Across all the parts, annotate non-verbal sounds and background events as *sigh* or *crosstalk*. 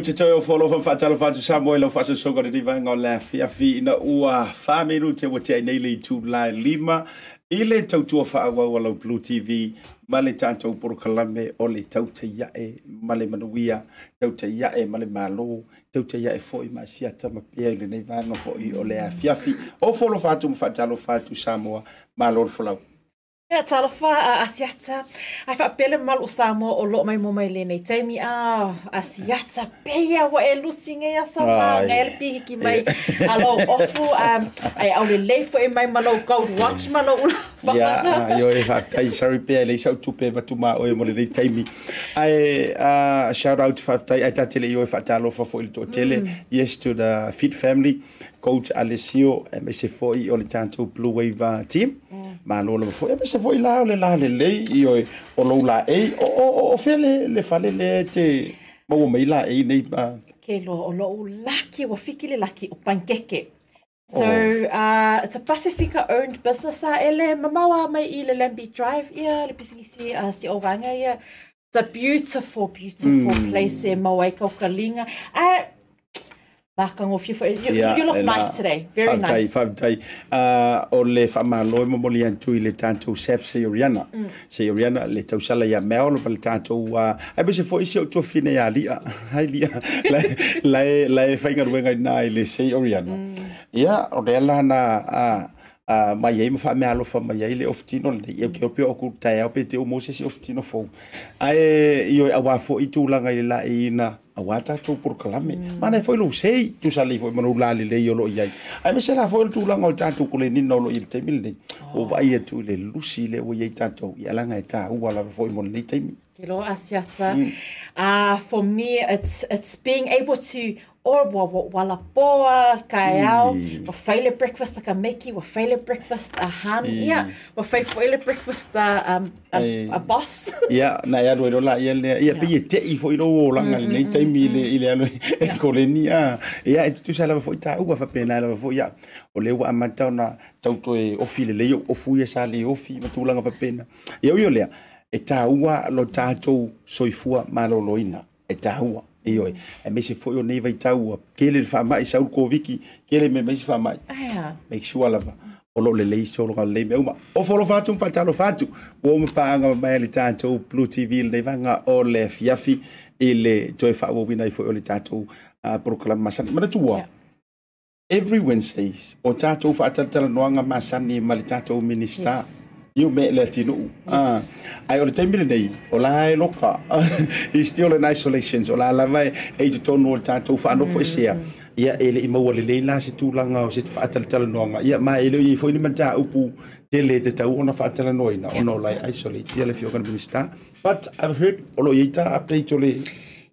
i te toi o folofa faatalofatu samoe lau faasosoga le livaiga o le afiafi ina ua familu te e, ua teai e, e, nei le itulae lima i le tautua faauaua lau blue tv ma le tatou porokalame o le tautaiaʻe ma le manuia tautaiaʻe ma le mālō tautaiaʻe foʻi ma asiata ma pea i lenei vaega foʻi o le afiafi o folofa atu ma faatalofa atu samoa malo le Ia, talofa a asiata. Ai wha pele malu sa mo o loo mai mo mai lenei. Taimi a asiata peia wa e lusi ya asa ma. Ngai ele pigi ki mai alo ofu. Ai au le leifo e mai malau gold watch malau ula whakana. Ia, yo e ha tai sari pea le isau tupe vatu ma o e mo lenei taimi. Ai, shout out whaftai. Ai tatele yo e wha talofa fo ili tō tele. Mm. Yes to the Fit Family. coach Alessio e me se foi o le tanto Blue Wave team. Mm. Ma no lo foi e me se foi e la le la le le io o lo la e o o o fele le fale le te mo mo mai la e nei ba. Ke lo o lo lucky o fiki le lucky o pankeke. Oh. So uh, it's a Pacifica owned business. Uh, ele mamawa mai i le Lambie Drive. Yeah, le pisingi si uh, si Ovanga. Yeah, it's a beautiful, beautiful mm. place. E Mawai kaukalinga. Uh, off you you, yeah, you look uh, nice today. Very nice. five day. Uh, o le mo an tui le tanto sep se Oriana. Mm. Se Oriana le tau sala ya mea le uh, ai bese fo isi o tu fine ya lia. Hai *laughs* lia. *laughs* Lai lai lai ruenga na le se Oriana. Mm. Ya o le na uh, a ah, mai ai mafa me alofa mai ai le oftino le ia ke pe ku tai o pe o moses oftino fo ai io a wa fo i tu langa i la e ina a wa ta tu por klame mana mm. fo lu sei tu sali fo e manu la le io lo iai e ai me sera fo tu langa o ta tu ku le ni no lo il te mil ni oh. o ba ia tu le lusi le o ia ta tu ia langa i ta u ala fo i le te mi Hello, Asiata. Mm. Uh, for me, it's it's being able to o wa wa wala poa kai ao wa faile breakfast ka meki wa faile breakfast a han ya yeah. wa fai faile breakfast a um, a, boss ya na ya do la ya ya yeah. pe te i fo mm, mm, i lo la ngal nei tai mi le i le mm. ano e kolenia ya e tu sala fo ta u wa fa pe na la fo ya o le wa ma ta na tau to e o file le o fu ya sa le o fi ma tu la nga fa pe na ya u yo le e ta u lo ta to soifua ma lo loina e ta u ioe e eh, meise foʻi o nei vaitau a kele le faamaʻi saulu koviki kele me maisi faamaʻi make sure lava o loo lelei sologa lelei me uma o folofa atu faatalofa atu ua uma paaga mamae le tatou blue tv lenei vaga o le afiafi i le toe faauauina ai foʻi o le tatou ah, program masani manatua every wednesdays o tatou faatalatalanoaga masani ma le tatou minista yes. you met Latino. Yes. Uh, I all time been day. Ola loka. He's still in isolation. So, Ola lava e to ton all tato fa no for sia. Ia ele ima wale le la se tūlanga o se whaatal noanga. Ia ma ele i fo ni manta upu tele te tau ona whaatal noina. Ona olai isolate. Ia le fio kan minister. But I've heard olo yeita update ole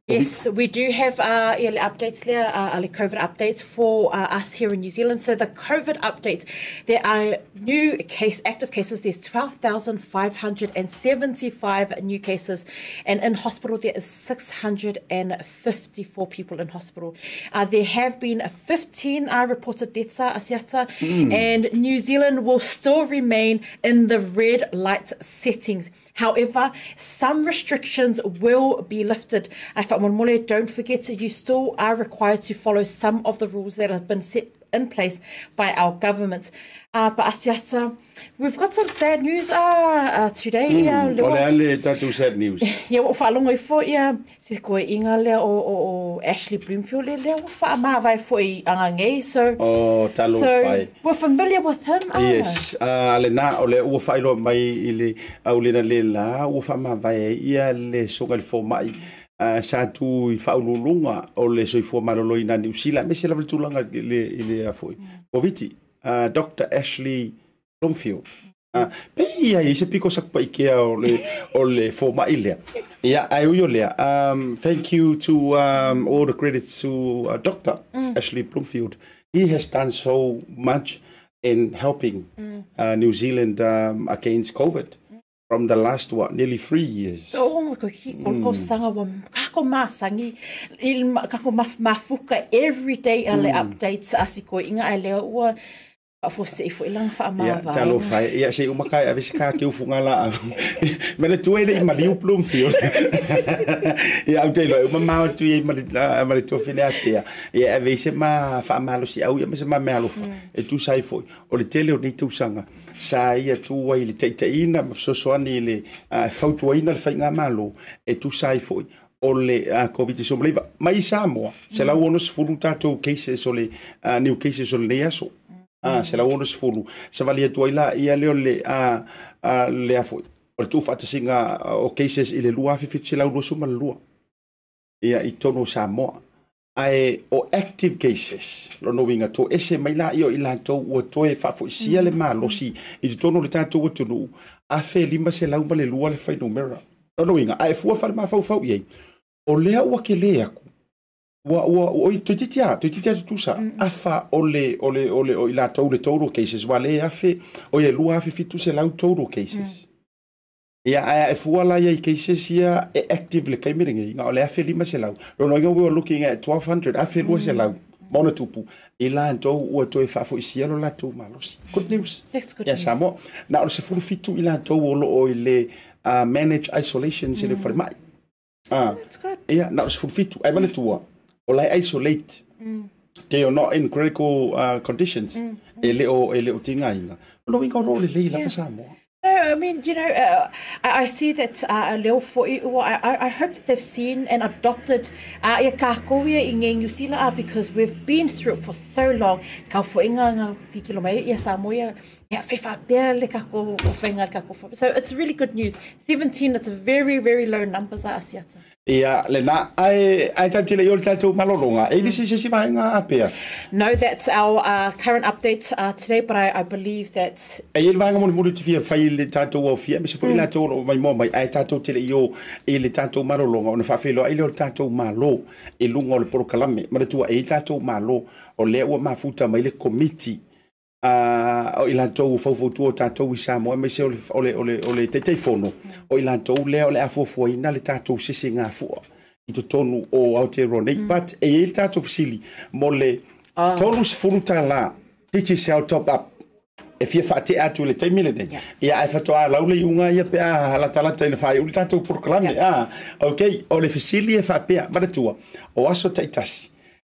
Yes, we do have uh, early updates there, uh, early COVID updates for uh, us here in New Zealand. So the COVID updates, there are new case active cases. There's 12,575 new cases, and in hospital there is 654 people in hospital. Uh, there have been 15 uh, reported deaths, uh, Asiata, mm. and New Zealand will still remain in the red light settings. However, some restrictions will be lifted. Whakamomole, don't forget that you still are required to follow some of the rules that have been set in place by our government. Uh, but Asiata, we've got some sad news uh, uh, today. Mm, yeah, leo. Ole ale tatu sad news. *laughs* yeah, wa whalongo i fo ia, si koe inga lea o, o, o Ashley Bloomfield, lea lea wa wha amawai fo i angangei. So, oh, talo so whai. we're familiar with him. Uh. Yes, uh, ale nā o lea ua whailo mai i le au lena le la, ua wha amawai ia le songa le fo mai. Uh, sa tu i whaululunga o le soifua maloloi na ni usila. Mese la tūlanga le, le, le a foi. Mm. Koviti. Ah, Dr. Ashley Bloomfield. Uh, pei ai se piko sak pa ikea o le o le fo mai le ia ai uyo le um thank you to um all the credits to uh, Dr. Mm. Ashley Bloomfield he has done so much in helping mm. uh, New Zealand um, against COVID from the last what nearly three years. Oh, ko ki ko ko mm. sanga wa ka ko masangi il ka ko mafuka every day ale mm. updates asiko inga ale wa a fo se fo ila fa uma ka ave ska ke ufu ngala mele tu ele ma liu au te uma ma tu ma ma tu fine a te ya ave se ma fa ma ma se ma mm. e tu sai o le tele o ni tu sa ia tu wai le teitaina ma sosoani le fautuaina le faiga malo e tusai foʻi o le covid isomaleiva mai sa moa se mm. lau ono sefulu tatou cases o le new cases o lenei aso Ah, mm. a se lau ona sefulu se valiatu ai la ia leo le a ah, a ah, le afo o le tuufaatasiga o cases i le lua fi se lau luasuma suma lua ia i tonu o mo ae o active cases lona uiga to ese mai la o i latou ua toe faafoʻisia mm. le malosi i totonu o le tatou atunuu afelima se ma le lua le fainumera lona uiga ae fua falemafaufau i ai o lea ua kelē aku Ua, ua, ua, toi titia, toi titia tu tusa. Mm. Afa ole, ole, ole, o ila tau le total cases. Wa le afe, o ye lua afe fitu se lau total cases. Mm. e fua la ia cases ia e active le kaimiringi. Nga ole afe lima se lau. Rono inga we were looking at 1200, afe lua mm. se lau. Mauna tupu. I la antou ua toi fafo i sielo la tau malosi. Good news. That's good yes, news. samo. Na ole se furu fitu i la antou o lo o ile uh, manage isolation se mm. le farimai. Ah. That's good. Yeah, na ole se furu fitu. Ai mana tua. Mm or like isolate mm. they are not in critical uh, conditions mm. Mm. a little thing leo tinga inga no we got le leila yeah. no, I mean, you know, uh, I, see that uh, little for I, I hope that they've seen and adopted a e New Zealand because we've been through it for so long. Ka whainga ngā whikilo yeah, le kako o So it's really good news. 17, That's a very, very low numbers a uh, Asiata. Yeah, lena, ai, ai time tila iol to malolonga. E nisi sisi maenga No, that's our uh, current update uh, today, but I, I believe that... I iel vaenga moni mori to fai le file au fia, misi fwini latou o mai mo mai, ai tatou tila io e malolonga, ona malo, e lunga o malo, a o ila to u fo fo tu o tato wi sa mo me se ole ole ole ole te te fono o ila to u le ole a fo fo ina le tato se se nga fo i to tonu o aute rone mm. but e il tato fsili mo le oh. Ah. tonu se fo luta la ti ti se top up e fi fa te atu le te mile ne ya e fa to a ah, la ule yunga ya pe a ah, la tala te ne fa ule tato proklame a okay ole fsili e fa pe a ma tu o aso taitasi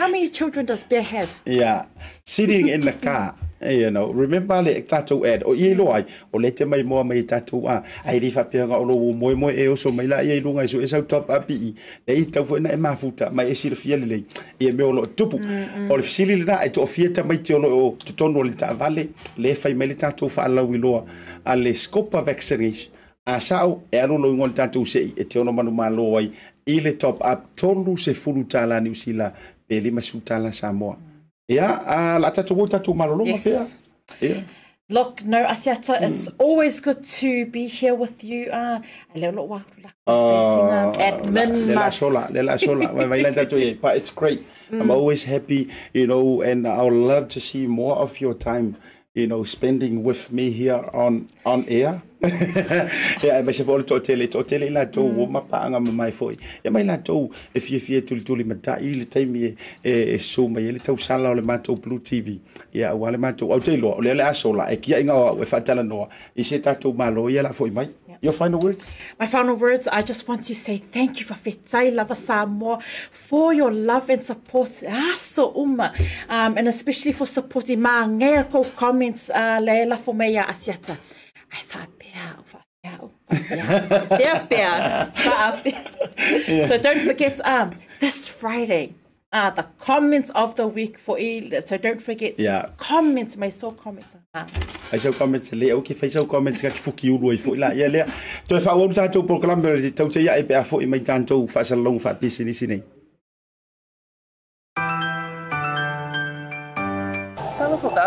How many children does Bear have? Yeah, sitting in the car. you know, remember le tatou ad o i loa ai o le te mai moa mai tatou a ai ri fa pia o lo moe moe e oso mai la ia lunga so e sau top api i le i tau na e mafuta mai e sira fia le i me o lo tupu o le fisiri le na e to fia ta mai te o lo o tutono le ta vale le fai mai le tatou fa ala wiloa a le scopa vaccination a sao e alo lo ngol tatou sei e te ono manu malo ai i le top up tolu se fulu tala ni usila pe lima siutala samoa ia a laatatogo tatou maloloma pea ia Look, no, Asiata, it's hmm. always good to be here with you. Uh, uh, admin. but it's great. Mm. I'm hmm. always happy, you know, and I'll love to see more of your time, you know, spending with me here on, on air ia *laughs* mm. e maise faole toʻatele toʻatele i latou o mapaaga mamae foʻi ia mai latou e fiafia tulituli mataʻi le taimi e sou mai ai le tausala o le matou blue tv ia auā le matou au teiloa o lea le aso la e kiaʻiga o au e faatalanoa i se tatou malo ia laa foʻi mai Your final words? My final words, I just want to say thank you for Fetai Lava Samoa for your love and support. Aso uma. Um, and especially for supporting my ngea comments uh, le la fo mea asiata. I thought yeah, fair, fair. yeah. So don't forget um this Friday, uh the comments of the week for e so don't forget yeah. comments, my so comments. Uh. Ai sau comments le Okay, face so sau comments ka ki fuki ulu ai fo la ia le. Toi fa o ta to program le tau te ia e pe a fo i mai tanto fa sa long fa business nei.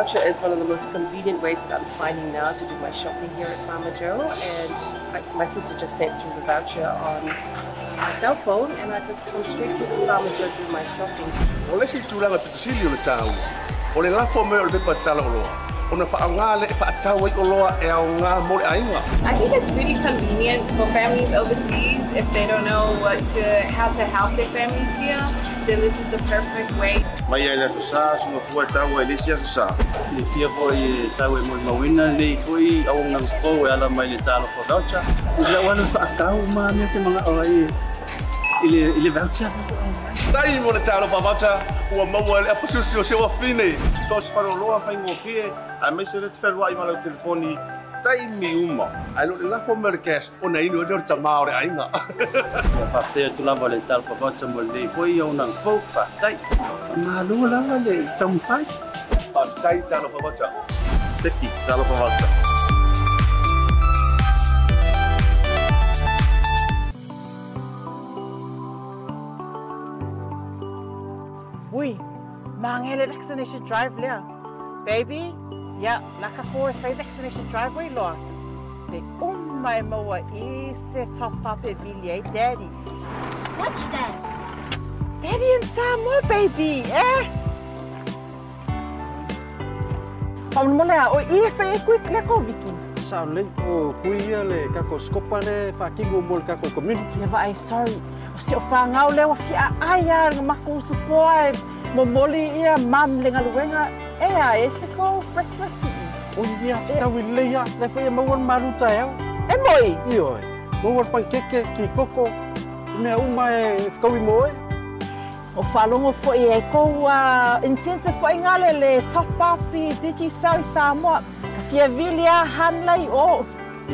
voucher is one of the most convenient ways that I'm finding now to do my shopping here at Farmer Joe and I, my sister just sent through the voucher on my cell phone and I just come straight to Farmer Joe do my shopping. Ona whaanga le whaatau ai oloa e ao ngā more ainga. I think it's really convenient for families overseas if they don't know what to, how to help their families here, then this is the perfect way. Mai ai la sosa, suma fua tau ai lesia sosa. Le fia po i sau e mo mawina, le fui au ngang fau e ala mai le talo po daucha. Ila wanu whaatau maa mea te mga orai ele, ele vai. Tiago, sai, mona Tiago, babata, o mamão, é possível se você afine. Só se para o loa, vai morrer. A mesa de ferro, aí, mano, telefone. Sai, me uma. Aí, lá foi o mercês, o naíno, ele é o tamal, ainda. O papel, tu lá, mona Tiago, babata, molde, foi eu não vou, papai. Malu, lá, mole, são pai. Papai, Tiago, babata. Seki, Tiago, babata. Mang mangele vaccination drive lea. Baby, ya, laka koe whai vaccination drive wei loa. Te umai maua i set tapape vili ei, Daddy. What's that? Daddy and Sam, what, baby, eh? Paun mo lea, o i whai e kui lea ko viki. Sao le, o kui ia le kako skopane, whakingo mo le kako community. Leva ai, sorry. O se o whangau lea wa fia aia, ngamaku usupoa e. Momoli ia mam lenga luenga e a ese ko breakfast. Unia ta wilia le fo ia mawon maruta ia. E, e, e, e moi. Io. Mawon pancake ki koko. Me uma e ftoi moi. O falo mo fo e ko wa incense fo ngale le le top up di digi sau samoa. Ia vilia hanlai o.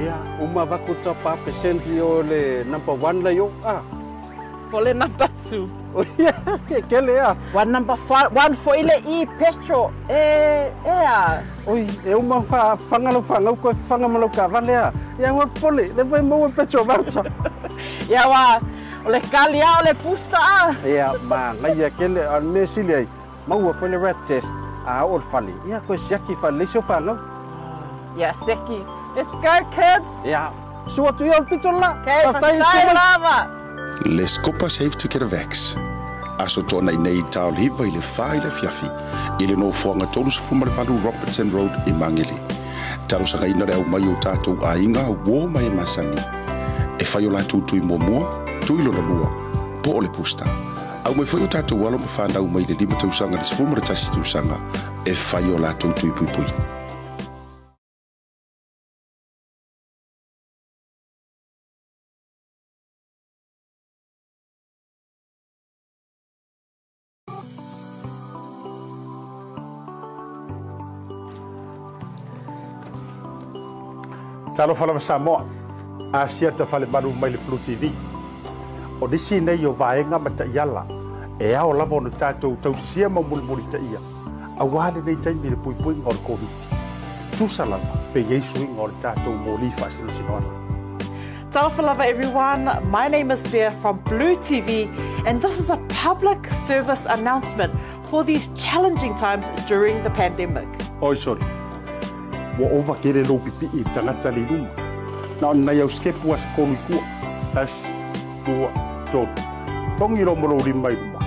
Ia uma va ko top sentio le number 1 la yo. Ah. Pole number 2. Galera! *laughs* O number four, one foile i pesto. É, øh, é. Oi, eu uma fanga no fanga, o fanga malo cavalo é. E a pole, le foi mo pesto marcha. E a o le calia o le pusta. É, ma, ngai aquele a mesile aí. Mau foi le red test. Ah, or fali. E a coisa que fali seu fanga. Yeah, seki. Let's go kids. Yeah. Sua tu ia pitola. Okay, fantastic lava. Les Copa Safe to Care Vax. Aso to nei nei tau liwa ili whaile fiafi. Ili no fuanga tonus fumare palu Robertson Road i Mangili. Taro sanga ina reo mai o tātou a inga wō mai e masangi. E whai o la tūtui mō mua, tui lona lua, po ole pusta. Au mai whai o tātou alo mwhānau mai le lima sanga nes fumare tasi sanga E whai o la tūtui pui. pui. talofa lava samoa asia tafalebalu mai le plu tv o nisi nei o vaega ma taʻiala e ao lava ona tatou tausisia ma mulimuli taʻia auā lenei taimi le puipuiga o le koviti tusa lava peiai suiga o le tatou moli faasilosinoana Talofa Lover, everyone. My name is Bea from Blue TV, and this is a public service announcement for these challenging times during the pandemic. Oh, sorry. wa ova kere no pipi e tanga tali rum na na ya skep was komi ku as tua to tongi ro moro ri mai ma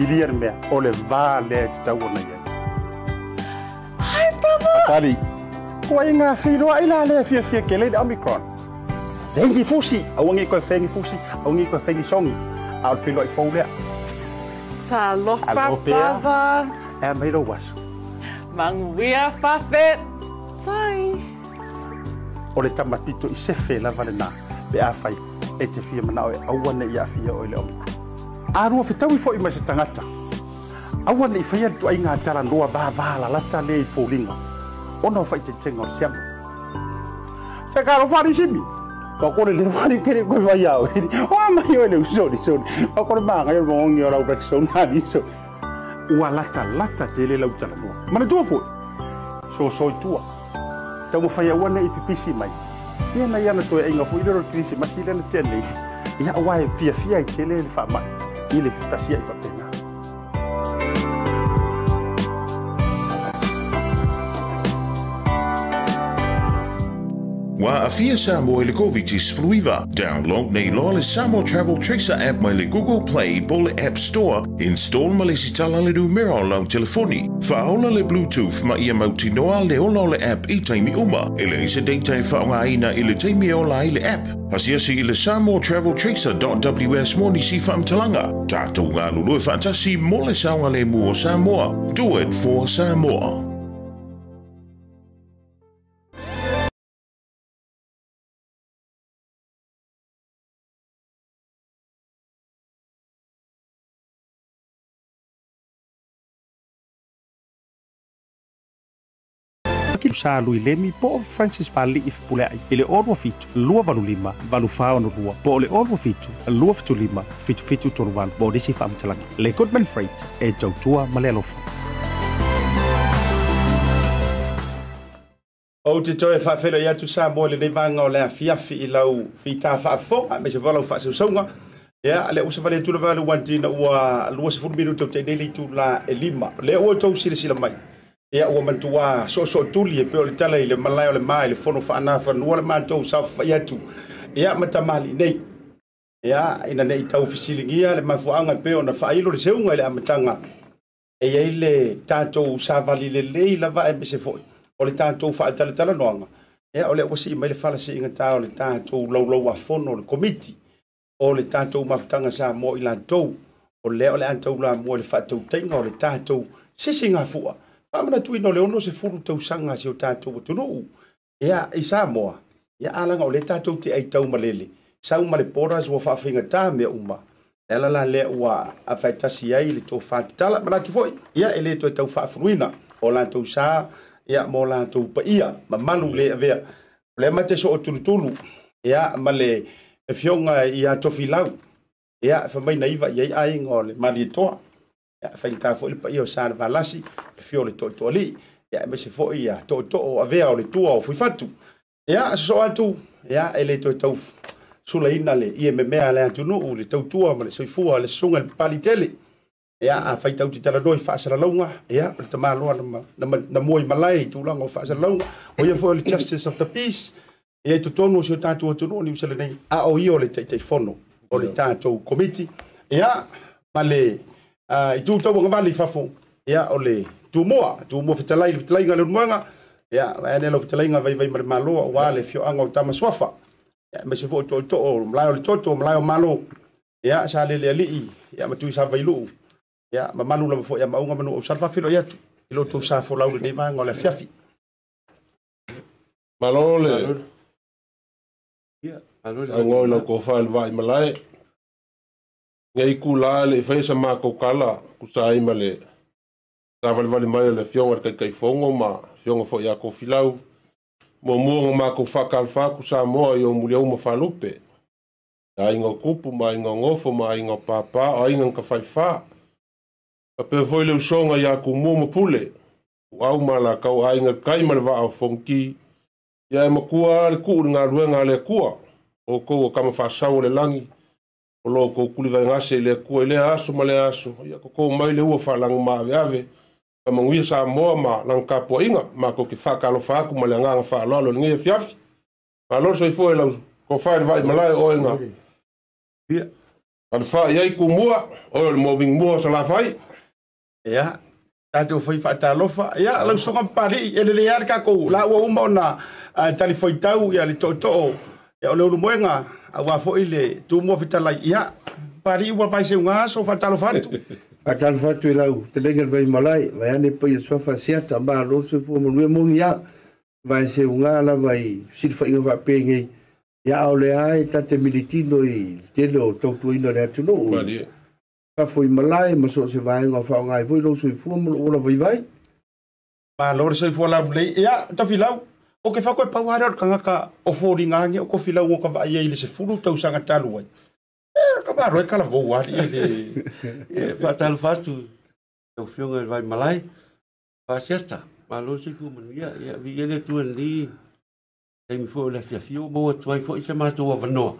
kilier me ole va le ta wona ya hai baba tali ko inga filo ai la le fia fia kele de omicron dengi fusi awangi ko fengi fusi awangi ko fengi songi al filo ai fole ta lo pa pa ba e mai ro was Mang wea fafet. fai o le tamatito i sefe lava lenā be a fai e te fia manao e aua nei aafia o i le omicron arua fetaui foʻi mai se tagata aua nei faia le ba talanoa vavalalata lea i foliga ona o faitaitega o le siama se kalofalisimi fakole le fari kere ko fa yao o ma yo le usori sori fakole ma ga yo ngi ora ura so so wa lata lata tele lau utala no mana tu fo so so tua taumafai aua ne i pipisi mai ia na ia na toe aiga foʻi lelo masi lena tele ia auā e fiafia i tele le fa'amai i le fipasi i faapena Wa afia Samo Ilikovici fluiva. Download Nailol is Samoa Travel Tracer app le Google Play bole App Store. Install malesi tala le du mero lau telefoni. Faola le Bluetooth ma ia mautinoa le ola le app i taimi uma. Ele isa data e aina ina ile taimi ola ile app. si ile Samo Travel Tracer.ws moni si talanga. Tato ngā lulu e fantasi mole saunga le mua Samoa. Do it for Samoa. Tokilo sa lui lemi po Francis Pali if fupulea i le orua fitu, lua valu lima, valu whaono lua, po o le orua fitu, lua fitu lima, fitu fitu tonu valu, bo e disi whaamtalanga. Le Goodman Freight, e jau tua le alofa. O te toe whawhelo i atu sa mo le nevanga o le afiafi i lau fita whaafonga, me se valau whaaseusaunga, Ia, le usa vale tula vale na ua luasa furu minuto te neli tu la elima. Le ua tau sila sila mai ia ua matuā soʻosoʻatuli e pe e o le tala i le malae o le mā i le fono faanā fanua le matou safafaʻi atu ia matamali nei ia ina neʻi taufisiligia le mafuaaga e pe ona faailo le seuga i le amataga e iai le tatou savalilelei lava e mese foʻi o le tatou faatalatalanoaga ia o le ua mai le falasiʻiga o le tatou laulau afono o le komiti o le tatou mafutaga sa mo i latou o lea o le a taulamua i le faatautaiga o le tatou sisigafuʻa amana tu ino leono se furu tau sanga se o tatou atunuu ia i sa moa ia alaga o le tatou te ai tau ma lele sau ma le poras ua faafigatā mea uma e ala la lea ua afaetasi ai i le tofā tatala ma latu foʻi ia e lē toe tau faafuluina o latou sā ia mo latou paia mamalu le avea o le ma te so o tulutulu ia ma le fioga ia tofilau ia e famaina iva i ai aiga o le malietoa ia faigatā foʻi le paia o sa le valasi le fio to to ya ia me se foi ia to to o avea o le tua o fui fatu ya so atu ia ele to to sulaina le ia me mea le atunuu le tautua ma le soifua le suga i le papalitele ia afaitau te talanoi faasalalauga ia le tamāloa na mua i malai tulaga o faasalalauga o ia foi le justice of the peace ia i totonu o sio tatou atunuu niusa lenei a o ia o le taʻitaʻifono o le tatou komiti ia ma le i tutauaga vale i fafo ya o le tumoa tumoa fitalai fitalai fetalai ngale rumanga ya ene lo fitalai ngai vai mar malo wa le fio anga o tama sofa ya me se fo to to o mlaio to toto mlaio malo ya sa le le li ya matu sa vai lu ya ma malu la fo ya ma maunga manu o sarfa filo ya tu ilo to sa fo lau le ma ngole fiafi malo le ya malo le ngoi ko fa le vai malai ngai kula le fa sa ma ko kala ku sa i male Tā vale vale mai le fionga kai kai fongo ma fionga fo ia ko filau. Mo mua ngā mako whakalwha ku sā moa i o muli au ma whalupe. Ta inga kupu, ma inga ngofo, ma inga papa, a inga ka whaifā. Ka pē fōi leu sōnga i aku mua ma pule. Ku au ma la kau a inga kai ma le wā au fongki. Ia e makua a le kuu ngā ruenga a le kua. O kou a kama whasau le langi. O lo kou kuli vai ngase i le kua i le aso ma le aso. Ia kou mai le ua whalangu ma ave ave. ave. ka manguia sa moa ma lang kapoinga ma ko aku ma le nganga whaalalo ni ngai fiafi. Ma lor soifua e lau ko whaere vai malai o inga. Ia. Al o le moving mua sa la Ia. Tātou whai wha Ia, lau songa pari, ele le ar kako, la ua uma ona tali ia le tō Ia o le uru moenga, a le tūmua fitalai. Ia, palii ua paise so wha atu. *laughs* a tanu fatu i lau te lenga vai malai vai ane pa i swafa siata ma rosu fu mo we mo ya vai se unga la vai sil fa i va pe nge ya o le ai ta te militino i te lo to tu i no le tu no pa fu i malai ma so se vai nga fa nga i fu lo su fu mo o vai vai ma lo se fu la ble ya to fi lau o ke fa ko pa wa ro ka nga ka o fo ri nga nge o ko fi lau o ka vai ye le se fu lu tau sanga talu wai kama eh, roi kala vo wali e de *laughs* e fatal fatu e o fiong e vai malai pa sesta pa lo si ku mun ya ya vi ene tu en li e mi fo le fia fio mo tu ai fo i se ma tu ava no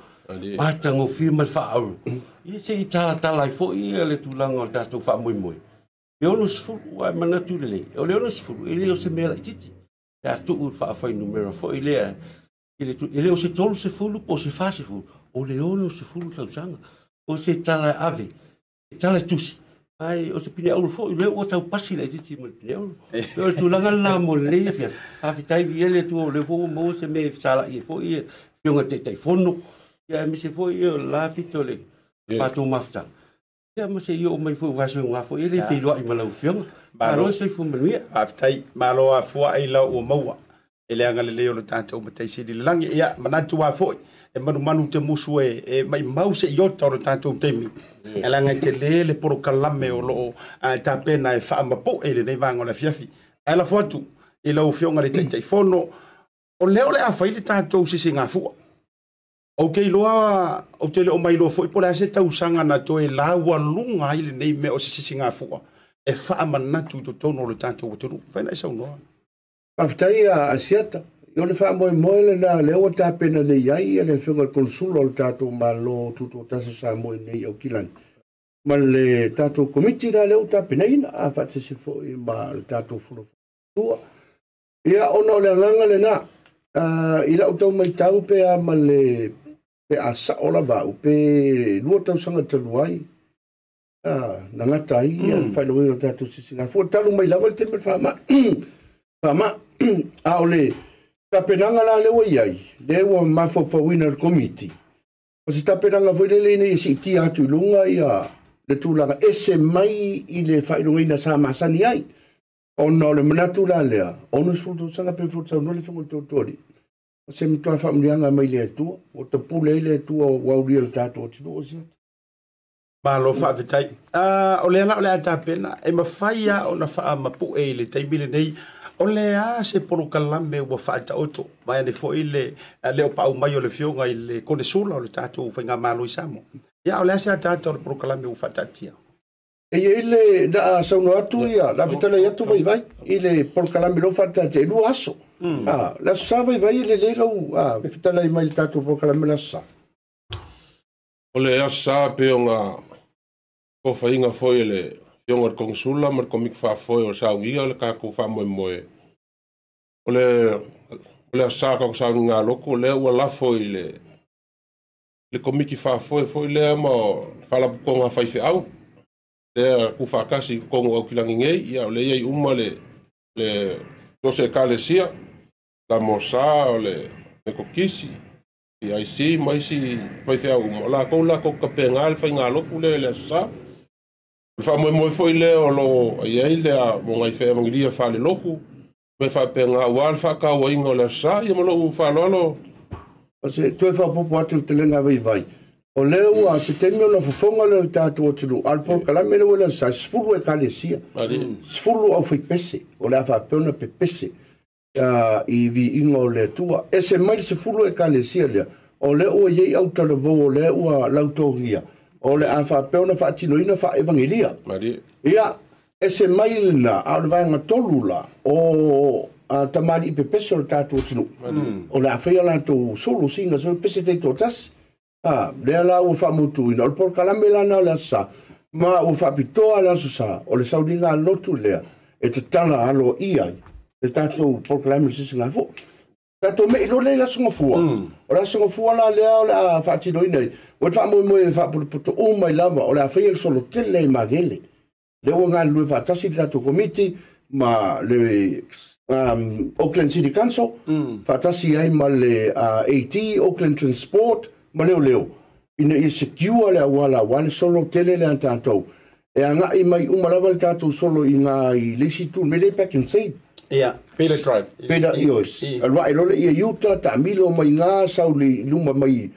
pa e. tango fi mal fa au i se i tala tala i fo i e le tu lango da tu fa mui mui e ono si fu ua e mana tu le e o le ono si fu e le o se mela i titi e a tu u fa fa i numero fo i le e le o se tolu se fu lupo se fa se fu o le ono se fulu tau sanga, o se tala ave, e tala tusi. Ai, o se pine aulu fōi, leo o tau pasi lai titi mo le pine aulu. E eh. o tu langa la mo le e fia, a fi tai viele tu o le fōu mo se me e fitala i e fōi e, fionga te tai fono, e a mise fōi e o la fito le, eh. pato mafta. E a mase i o mai fōi vaso ngā fōi, e le ah. fi loa i malau fionga, maro e soi fōi manuia. A fi tai, maro a fua ai lau o maua, e le angale leo le tātou matai siri le langi, e a manatu wā fōi e manu manu te musu e e mai mau se yo tor ta tu temi mm. ela nga te le le por kalame o lo a ta pena e fa ma po e le nei vango la fiafi ela fo tu e la ofion ari te telefono o le ole a faile ta tu si singa fu ok lo a o te le o mai lo fo i pola se ta usanga na to e la wa lunga i le nei me o si singa fu e fa ma na tu to tono le ta tu tu fa na sa no pa ftaia asiata Le ona faa moe moe le na le oa tāpena nei ai a le whinga konsula o le tātou mā lo tūtou tasa sā moe nei au kilani. Ma le tātou komiti rā le oa tāpena ina a fa tese fo i e mā le tātou fono fua. Ia ona o le anganga le na i la utau mai tau pe a ma le pe a sa o la vau pe lua tau sanga taluai na ngata i a hmm. le whaino wina tātou sisi ngā fua talu mai lawa le temer fa ma fa ma a o le fa ma ta penanga la le wai ai le wa ma fo fo winner committee o se ta penanga fo le le ni e si ti a tu lunga ia le tu la ese mai i le fa lunga ina sa ma ai o no le mana tu la le o no sul tu sa na pe fo tsa no le fo tu tu di o se mi tu fa mi anga mai le tu o te pu le le tu o wa uri le tatu o tu o se ma lo fa vitai a ah, o le na o le ta pena e ma fa ia o na fa ma pu e le tai mi le nei o le a se polokalame ua faataoto mai ane foʻi eh, le le o paaumai o le fioga i le konesula o le tatou faiga malo i samo ia o le a se atata o le polokalame ua faataatia eiai e, le na a ah, sauno atu ia na afetalai atu vaivai hmm. ah, ah, i le polokalame lou faatatia i lua aso le aso sa vaivai e lelē lou fetalai mai le tatou polokalame le aso sa o le aso sa pe o ga kofaiga foʻi le yong ar kong sula mar komik fa foi o sa wi ol ka ku fa moy moy ole ole sa ka sa nga loko le wa la foi le le komiki fa foi foi le ma fa la ko nga fa fi au le ku fa ka si ko nga ki lang ngei ya ole ye u le le to se ka le sia la mo sa ole me ko kisi ya si mai si fa fi au la ko la ko ka pe nga al fa nga loko le le sa le fa mo mo foi le o lo ye ile a mo ngai fe evangelia fa le loku me fa pe nga wal fa ka o ingo sa ye mo lo fa lo lo o to fa po pa tel tel nga vai vai o le o a se te mo na fo fonga le ta tu o tu al po ka la me le sa sfulu e ka le sia mm. sfulu o fi pese o la fa pe no pe pese a i vi ingo le tu a e se mai se fulu e ka le sia le o le o ye au tra le vo o le o la utogia mm. o le a whapeo na whaatinoina wha evangelia. Mari. Ia, e se mailina a le vanga tolu o a tamari i pepeso le tātou tinu. Mm. O le a whaia lātou solo singa, so pese te tō tasi. Ah, lea la ua whamutu ina, o le por kalame lana le asa. Ma ua whapitoa le asa sa, o le sauringa lotu lea, e te alo iai. Le tātou por kalame le sisi ka to me lo le la sunga fua mm. o la sunga fua la le o la fa ti do nei o fa mo mo fa pu to o mai lava o la fa el solo tele ma gele le o nga lu fa ta si la to committee ma le um Auckland City Council fa mm. ta si ai ma le uh, AT Auckland Transport ma leo leo ina i secure le wala wala solo tele le antanto e anga i mai umalava le tatou solo i i lesi tu me le pack and save Yeah, Peter Tribe. Peter Eos. Yeah. Right, lole ia yuta ta milo mai ngā sau li luma mai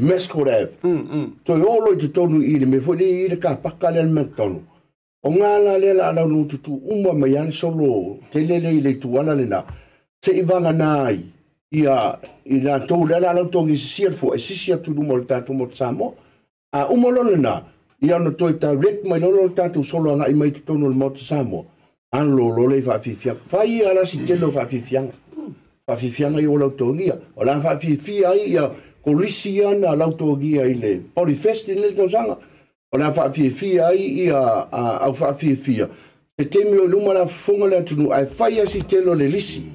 Mesco Rev. Mm, mm. To i olo i te tonu i me fwini i ka paka le me tonu. O ngā la le la ala nu tutu umwa mai ane solo te le i le tu ala le na. Te i vanga nai i a i na tau le la ala tongi si sier fu e si si atu numo le tatu mo tsamo. A umwa lo le na i ana to i ta rek mai lo lo tatu solo anga i mai te tonu le mo tsamo. an lolo le fafifia fai ala si te lo fafifianga fafifianga i o lautogia o la fafifia i a kolisia na autogia i le polifesti le tosanga o la fafifia i i a au fafifia se temi o luma la fonga le atunu ai fai a si te lo le lisi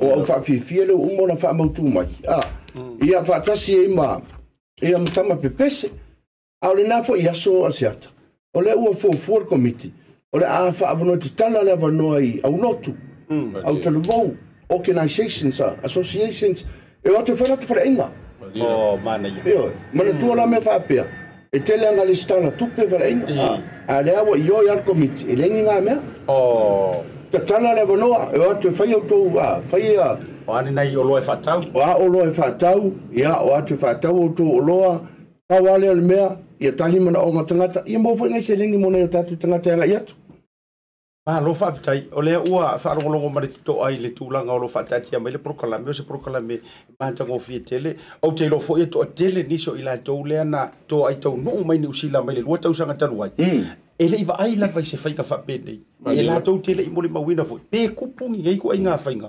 o au fafifia le fa la faamautu mai a ia mm. faatasi e ma ia e matama pepese a o lenā foʻi aso asiata o le ua o le a ah, faavanoa tatala le avanoa i aunotu au talavou organizations ah, associations e eh, o te fai latu faleaiga manatua la oh, hmm. mea faapea ah. e tele aga le stala tupe faleaiga a ua io i alkomiti e legi ga mea oh. tatala le avanoa e atu e fai outou a fai o loa e whātau? O a e whātau, ia o atu e whātau o o loa, kawale al mea, ia tali mana o ngā tangata, ia mō fwena i se o tātu tangata anga atu. Malo ah, fa vitai o ua fa ro longo mari to ai le tūlanga o lo fa tati a mele prokalame o se me manta ngo fi tele au te lo fo e to tele niso i ila to lea na to ai to no mai ni usila mai le lua sanga talu ai hmm. e le iwa ai lava vai se whainga fa pene e la to tele i mole wina fo pe kupungi ngei ko ai nga fainga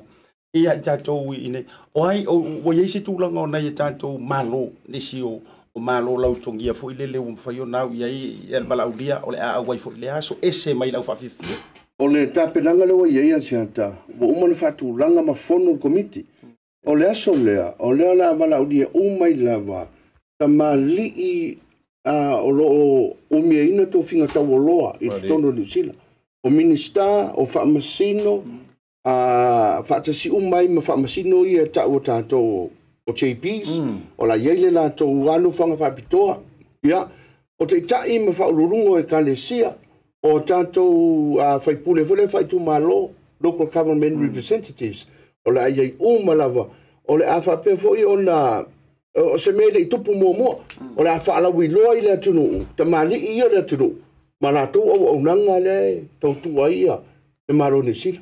e ta to i ne o ai o wai se tūlanga na ye ta to malo nisi o e o malo lau tongia fo i lele umwhaio nau i ai e malau lia a awai fo le aso ese mai lau fa fi o le tapenaga le ua iaia siata ua uma na faatulaga ma fono komiti o le aso lea o lea la avalaulia e uma i lava tamālii a uh, o loo umiaina tofiga taualoa i totono niusila o minista o faamasino a mm. uh, faatasiʻu mai ma faamasino ia e taʻu o tatou o jps mm. o laiai le latou anofaga faapitoa ia yeah. o te itaʻi ma faaulūlugu o ekalesia o tātou a uh, whaipule, whule whaitu mā lo, local government mm. representatives, o le aiei umalawa, o le awha pe fwoi o nā, o se mele i tupu mō mō, o le awha alawi loa i le atunu, ta māli i le atunu, mā rātou au au nanga le, tau tua ia, e mā ni sila.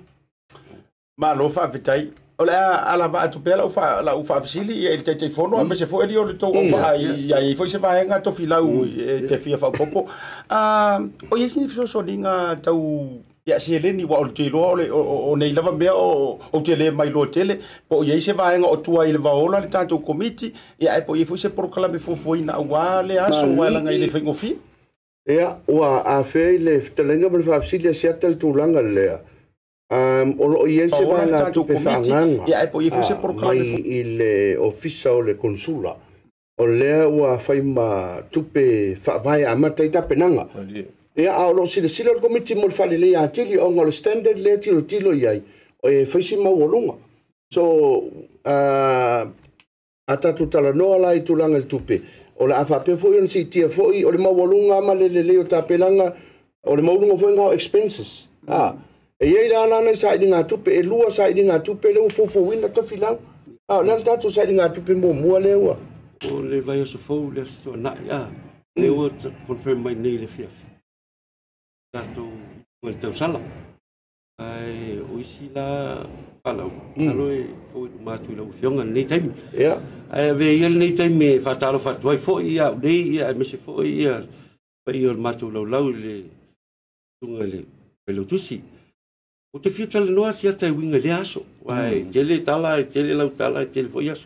Mā lo whawhetai, E, o mm. e le ala va to pela u fa mm. la u fa fasili e il tete fono ma se fo elio le to o pa i ai fo se va nga to fila u te fia fa popo a o ye sin fiso so dinga tau ya se le ni wa o te lo le o nei lava me o o te le mai lo tele po ye se va nga o tu ai le va o la tanto komiti ya e po ye fo se por kala be fo fo ina wa le a so wa la nga i le fingo fi ya wa a fe le te lenga me fa fasili se atel tu langa le a Um, o loo ia se wangatu pe whaanganga. Ia e po i fuse por Mai i le ofisa o le consula. O lea ua whai ma tupe whaavae a matai tapenanga. Ia a o loo sila sila o komiti mo le whalele ia tili o ngolo standard le tilo tilo iai. O eh, e whaisi mau olunga. So, uh, a tatu tala noa la i tulanga le tupe. O la awhape fo i on si tia fo i o le mau olunga ma le le leo tapenanga. O le maulunga fo ngao expenses. Ah. e iai à, à. à. la lanai saʻiliga tupe e lua saʻiliga tupe le ua fofouina tafilau ao le a le tatou saʻiliga tupe muamua lea ua o le vai asofou le asotoanaʻi a le ua confirm mai nei le fiafi tatou ma le tausala ae o isi la falau salo e foi matu lau fioga lenei taimi ia ae ai lenei taimi e faatalofa atu ai foʻi ia au nei ia e mese foʻi ia paia o le matou laulau i le tuga lo le pelautusi o te fia tala noa sia tai winga le aso. Wai, mm. tele tala, e tele lau tala, e tele foi aso.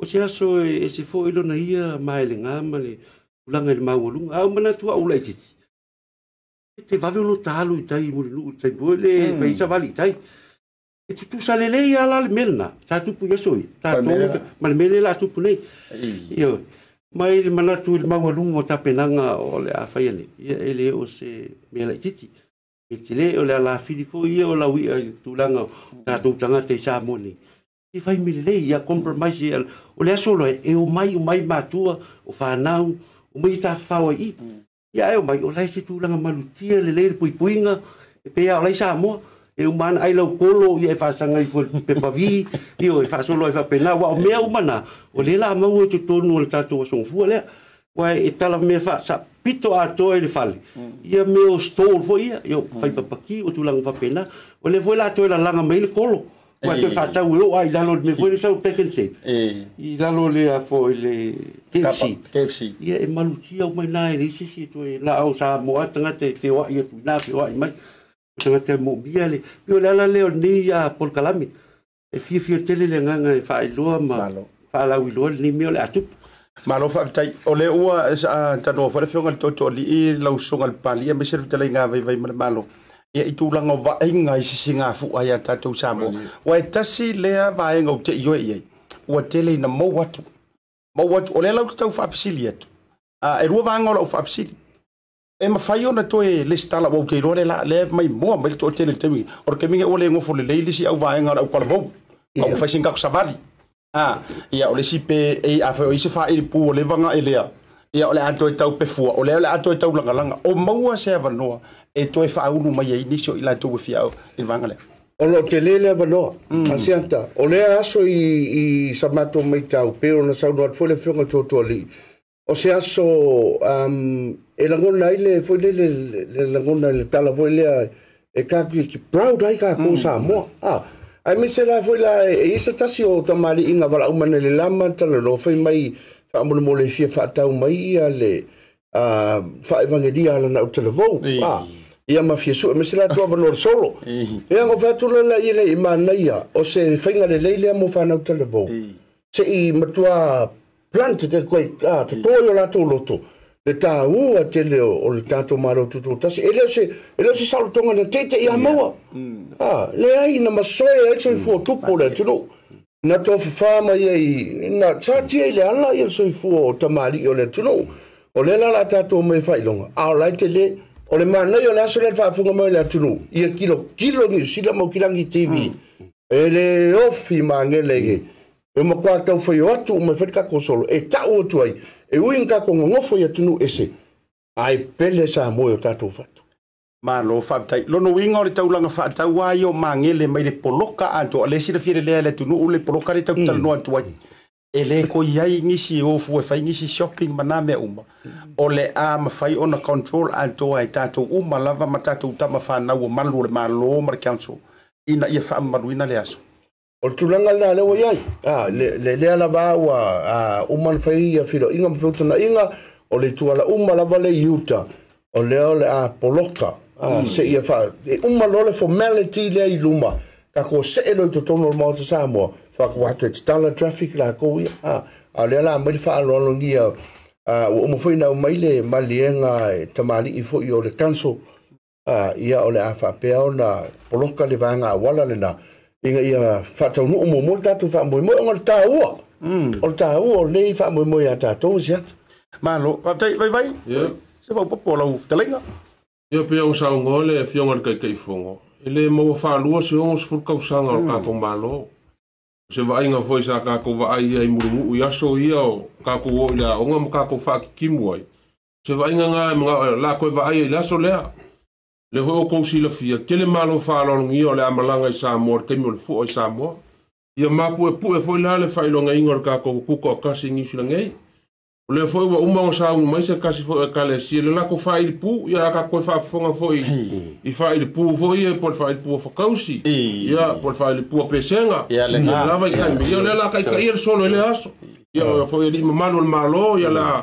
O se aso e, e se fo ilo na ia mai le ngama le ulanga le maua lunga. Au mana tua ula i titi. E te vave ono talo i tai muri nuu, tai boi le mm. faisa vali i tai. E tutu sa le le ia la le melna, ta tupu i aso i. Ta tupu, ma le mele la tupu nei. Iyo. Mai le mana tu le maua lunga o tapenanga o le afaiane. Ele o se mele i titi. Iyo. e te le o le ala fili fo ia o la wia tūlanga tā tūtanga te sā moni. Te whai mire le ia compromise ia o le solo e o mai o mai mātua o whanau o mai tā whawa i. Ia e o mai o lai se tūlanga malutia le le pui puinga e pēa o lai sā moa e o mana ai lau kolo ia e whasanga i fo pepavi i o e solo e pena wa o mea o mana o le la mau e tutonu o le tātou o le lea. wai e tala me fa sa pito a to ele fale mm. ia me o stol foi ia yo fai mm. pa o tu langa pena o le la to la langa me le kolo wai pe fa ta wo ai la lo me voila sa o ken se i la lo le a fo le kefsi kefsi ia e maluti au mai nai le si si tu e la au sa mo atanga e te te wa ia tu na fi wa mai tanga te mo bia le yo la la le o ni a por kalami e fi fi tele le nganga e fa i lo ma fa la wi lo ni me o le atupa malofa avtai o le ua tanoa fale feoga le toetoalii lausoga le palia ma selufetalaiga vaivai ma le malo ia i tulaga o vaaiga i sisigafu'a iā tatou samoa ua e tasi lea vaega ou te ioe i ai ua tele ina mau atu mau atu o lea lau tatau faafesili atu e lua vaega o la'u faafesili e mafai ona toe lesi tala ua ukeiloa le la lea mai moa mai le toʻatele le taimi o le kamiga ua le gofo lelei lisi au vaega o le ʻau kalavou au faisiga ko savali Ah, ia ole le sipe ei afe o i se faaili pu le vanga e lea ia o le a toe tau pefua o lea o le a toe tau lagalaga o maua se no, e toe faaulu mai ai nisi o i latou efiao i le vaga lea o loo tele le avanoa mm. asiata o lea aso i sa matou mai tau pe ona no foi le to tuatuali'i o se aso e lagona ai le foi le le lagona i le tala foi lea e kakui e ki proud ai kakou mm. sa moa ah ai me se la foi la e, e se ta si o to mali inga vala uma na le lama ta le lo foi mai fa mo le mole fi fa ta uma ia le a fa evangelia la na te le vo pa ia ma fiesu me se la to va nor solo e ango fa tu la i le imana ia o se fa inga le le le mo fa na te le vo se i ma tua plante ke koi a to to lo la to lo to e ta ua te leo o le tato maro tutu tasi, e leo se, e leo se sa tonga na teite i amaua. Ha, ah, le ai na masoe e tsoi fua tupo le tino, na tofi whama i ei, na tati ei le ala i e tsoi fua o tamari i o le tino, o le lala tato mai whailonga, a o lai te le, o le mana i o le aso le whafunga mai le tino, i a kilo, kilo ni, sila mo kilangi TV, mm. e le ofi ma ngelege, e mo kua tau whai o atu, o me whetika kosolo, e tau o tuai, e tau o tuai, e ui nga ko ngofo ia tunu ese ai pele sa mo o tatou fatu malo favitai lono uiga o le taulaga faatau ai o magele mai le poloka atoa le silafia lelea le tunuu le poloka le tautalanoa mm. atu ai e lē koi ai e ofu e fai gisi shopping mana mea uma o le a mafai ona control atoa e tatou uma lava ma tatou tama fanau o malu o le malo ma le council ina ia faamamaluina le aso Ah, o le tulaga lenā le ua iai lea lava ua uma na faiia filoʻiga ma feutanaʻiga o le itua la uma lava le iuta o lea o le a poloka ah, hmm. seʻi a faae uma lo le formality lea i luma kakua see lo i totonu o le maota sa moa faakua atu e tatala traffic lakou ia ah, a lea la mai le faaaloalogia ua uma foʻi na umai le maliega e tamālii foʻi o le kanso ia o le a faapea ona poloka le vaega auala lenā inga ia fatau no mo mo ka tu fa mo mo ngol ta u ngol ta u le fa mo mo ya ta to sia ma lo pa tai vai vai se va popo la u te lenga ia pe o sa ngol e fio ngol kai kai fongo ele mo fa lu se o se fur ka usanga ka ko malo se va inga foi sa ka ko va ai ai mu u ya so ia o ka ko o ya o ngam ka ko fa ki mu ai se va inga nga la ko va ai la so lea le hoi o kousila fia ke le malo faalologia o le amalaga i samoa le taimi o le fo'a i samoa ia mapuʻepuʻe foi la le faailoagaiga o le kakou kuka o kasi niusilagei o lea foi ua uma o mai se kasi foi o ekalesia le lako faailipū ia la kakoe faafofoga foi i faailipū foi e ia po le faailipū fakausi ia po le faailipū a pesega ia lava i taimi ia o lea la kaikaia le solo e le aso ia fo alii e mamalu malo ia la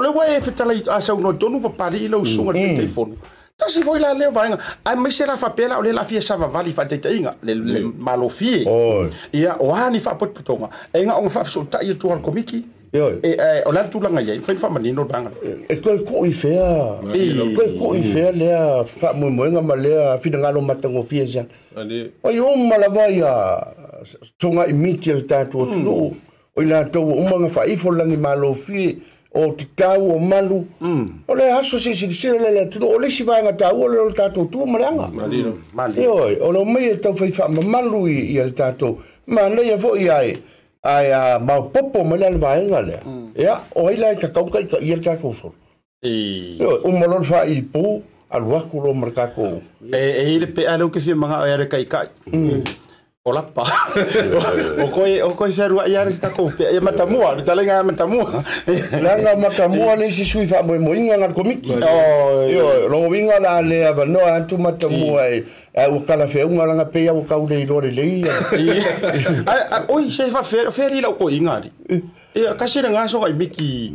o le ua e feaaasaunoitonu papalii lausuga ettaifontai fo laleaega amaiselafaapea laole lafia savavalifaataitagaefiao aifaapoopooga e gaoga faafesootaʻi ataleoiilletulagaiai afaemega mafinagal matagofi ai umalava ia sogai miti a le tatou atunuu oi latou a uma gafaaifo llagi malofie o te tau o malu. Mm. O le aso se se tisera le le tino, o le si vanga tau, o le o tātou tua maranga. Malino, mm, malino. E oi, o le mei e tau fai whaama malu i, i le tātou. Ma nei e fo i ai, ai a mau popo mele le vaenga le. Mm. Ea, o hei lai ka kauka i ka i le tātou sol. E oi, o malon fa i pū, al wakuro mar kako. E, e hei le pe alo kifia manga o ere kai kai. Mm. mm. olapa okoiferua ia rekitakoupea ia matamua ah. lutalaiga ia matamua ah. laga matamua ah, leisi sui faamoemoiga ga lekomiki oh, io logouiga la le avanoa atu matamua e ua kalafeauga laga pei aua kau lei loa lelei oi se faafeali lau koiga ali eh. ia kasi legasogai miki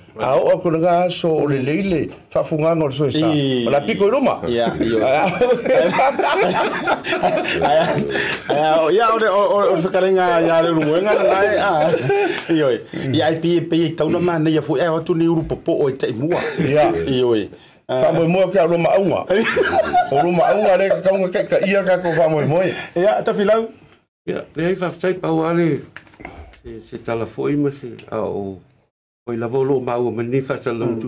Ao o ko nga so le le le fa funga no ngol so e sa la piko roma ya yo ya ya o o o fa kalinga ya le rumo nga na ai Iyo. yo i ai pi pi tau ma na ya fu e o tu ni rupo po o te mua ya Iyo. fa mo mo ka roma unga o roma unga le ka unga ka ia ka ko fa mo mo ya ta filau ya le fa fa pa wale se se tala foi mo se ao Poi ma lo mau man m'a fasa mm. tu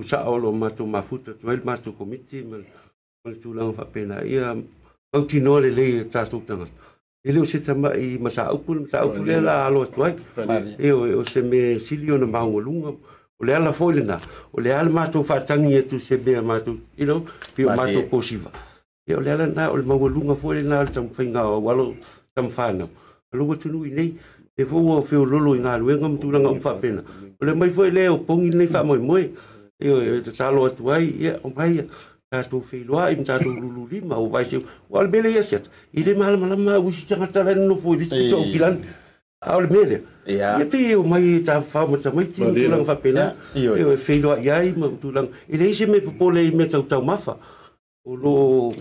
tu au le le e tanga. E o se tama i la tu ai. E fa e pena. o le mai foi le o pungi nei fa moi moi e o e, te talo atu ai e o mai e, ta tu fei loa i mta tu lulu li ma o vai se o al bele yeset i le mahala malama u si tanga tala nuno foi di spito o pilan a o le mele e pe o mai e ta fa mo ta mai ti tu lang fa pena e o fei loa i ai ma tu lang i e le isi me popole i me tau tau mafa o lo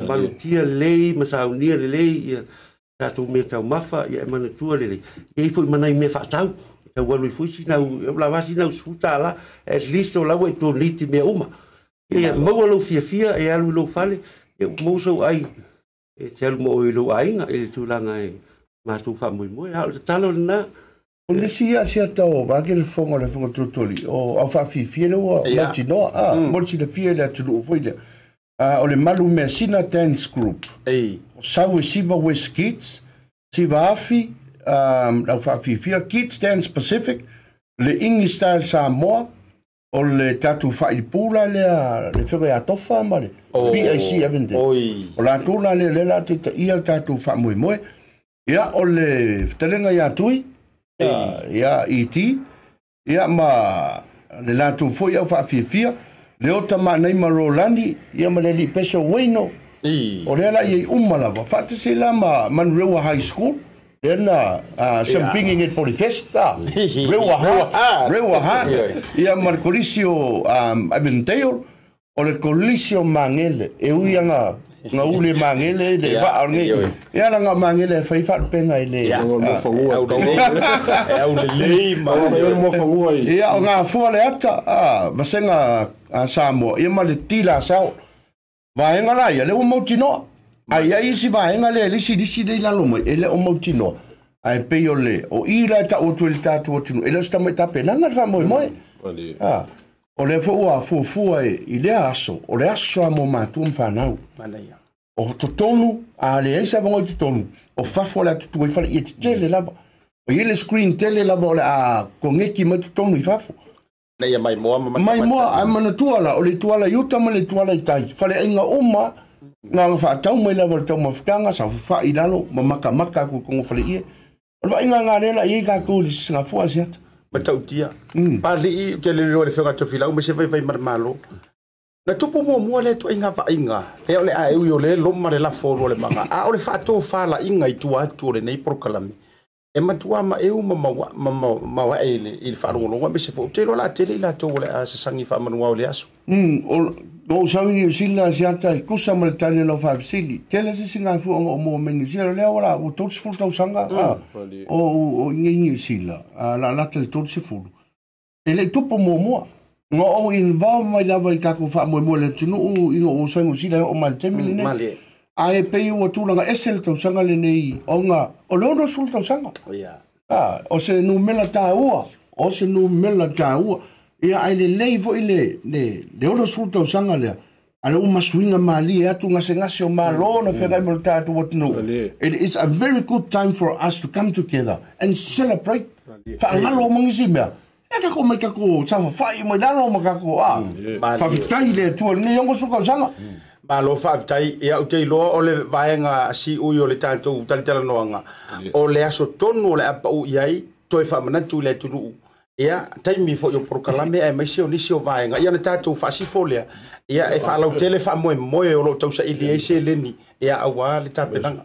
malutia lei ma saunia le lei ta tu me tau mafa i e manatua le lei e i fo i manai me fa tau e wa lu fu si na u la va si na u fu ta la e listo la we to lit me uma e mo wa lu fi fi e alu lu fale e mo so ai e tel mo i lu ai na e tu la na e ma tu fa mo mo e al ta lo na o le si a si a ta o va ke le fongo ah, mm. le fongo tu toli o a fa fi fi le wa mo ti no a mo ti le fi le tu lu fu le a o le malu me sina dance group ei sa e we si ma we skits Siva Afi, um, rau whaafifia. Kid Stand Pacific, le ingi style Samoa, o le tatu whaipula le, le whiwe a tofa amare, oh, BAC Avenue. O la tūna le le la te ia tatu whaamui moe, ia o le telenga ia tui, hey. ia i e ti, ia ma le la tū fui au whaafifia, le o ta nei ma Rolandi, ia ma le li pesho weino, hey. o le la ia i umalawa, fatisila ma Manrewa High School, Ena, uh, sempingin yeah. et poli festa. *laughs* Rewa hat. Rewa hat. Ia marcolisio um, aventeo. O le colisio mangele. E ui mm. anga nga ule mangele *laughs* le va arni e ala nga mangele fa i fat penga ile e ngol mo fangu e ngol le le ma e ngol mo fangu e e nga fu ale ata a vasenga a samo e ma le tila sao va e nga la ia le mo tino ai ai si vaega le le silisi le ilalomo e le o mautinoa ae pei o le o i la e taʻuatu e le tatou atunu e le o se tamaʻi tapenaga le faamoemoe a o le foʻu a fuafua e i aso o le aso sa mo matua ma fanau o totonu a leai sa vagoai totonu o fafo o le atutu ai falaia tetele lava o ia le screen tele lava o le a kogeki mai totonu i fafo mai moa ae manatua la o le tuala iuta ma le tuala i tai faleaiga uma nga fa tau mai lava tau mafutanga sa fa ilalo ma maka maka ku kongo fale ie va inga nga ne la ie ka ku singa fua sia ma tau tia mm. pa li i te le le fenga to fila u me se vai vai marmalo na tupu mo mo le to inga va inga e ole a eu yo le lo ma le la fo le manga a ole fa to fa la inga i tu atu le nei prokalami e matua ma e uma ma ma ma wa ele il fa ro lo wa bese fo te lo la tele la to le a se sangi fa manua o le aso mm o do sa mi ni si la si ata ku sa mal tani lo fa si li tele se singa fu o mo men si lo le ora o to fu to sanga mm. a o o ni ni si la la la tele to se fu ele to po mo mo no o in va mai la va ka ku fa mo mo le tu no o o sa ngi si la o mal temi mm, ne ae pei ua tulaga ese le tausaga lenei oga o le ono sulu tausaga oh, ah, o se numela tāua o se numela tāua ia ae lelei foʻi le le le ono sulu tausaga lea ale uma suinga mali e atu ngasengase o malo na fega mo ta to what no it is a very good time for us to come together and celebrate fa ngalo mongisi mea e ta ko me ka ko tsa fa fa i mo dalo mo ka ko a ah. fa mm. fitai le tu ni yongo suka sanga mm. malofa avitai ia u te iloa o le vaega siui o le tatou talitalanoaga o le aso tonu o le apaʻu i ai toe faamanatu i le atunuu ia taimi foʻi o porokalame ae maisi o nisi o vaega ia na tatou faasifo lea ia e faalautele faamoemoe o loo tausaʻili ai seleni ia auā le tapenaga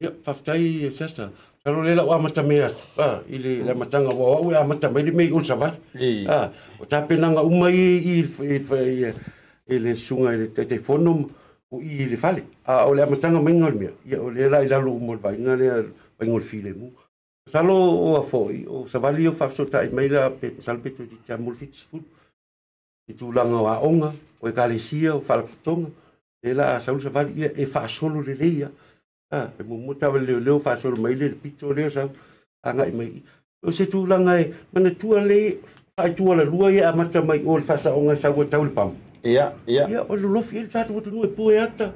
ia faafitai e seata Kalau lela wa mata me atu. Ah, ile la matanga wa wa mata me ile me on sabat. Ah, tapi nanga umai i i e le suga i le taitaifono o i le fale a o le amataga maiga o le ia o le la i lalu uma o le vaiga lea vaiga o le filemu pasalo oa foʻi o savali o faasosotaʻi mai la pe pasalo pe toititiamu o e le fitusefulu i tulaga o aʻoga o ekalesia o faalapotoga e la asaulu savali ia e faasolo lelei ia e muamua tavaleleoleo faasolo mai le le pito lea sau agaʻi mai o se tulaga e manatua lē faaitua lalua ia amata mai o le faasaʻoga saua tau le pamu Ia, ia. du o lolofi e tātou watu nue pue ata.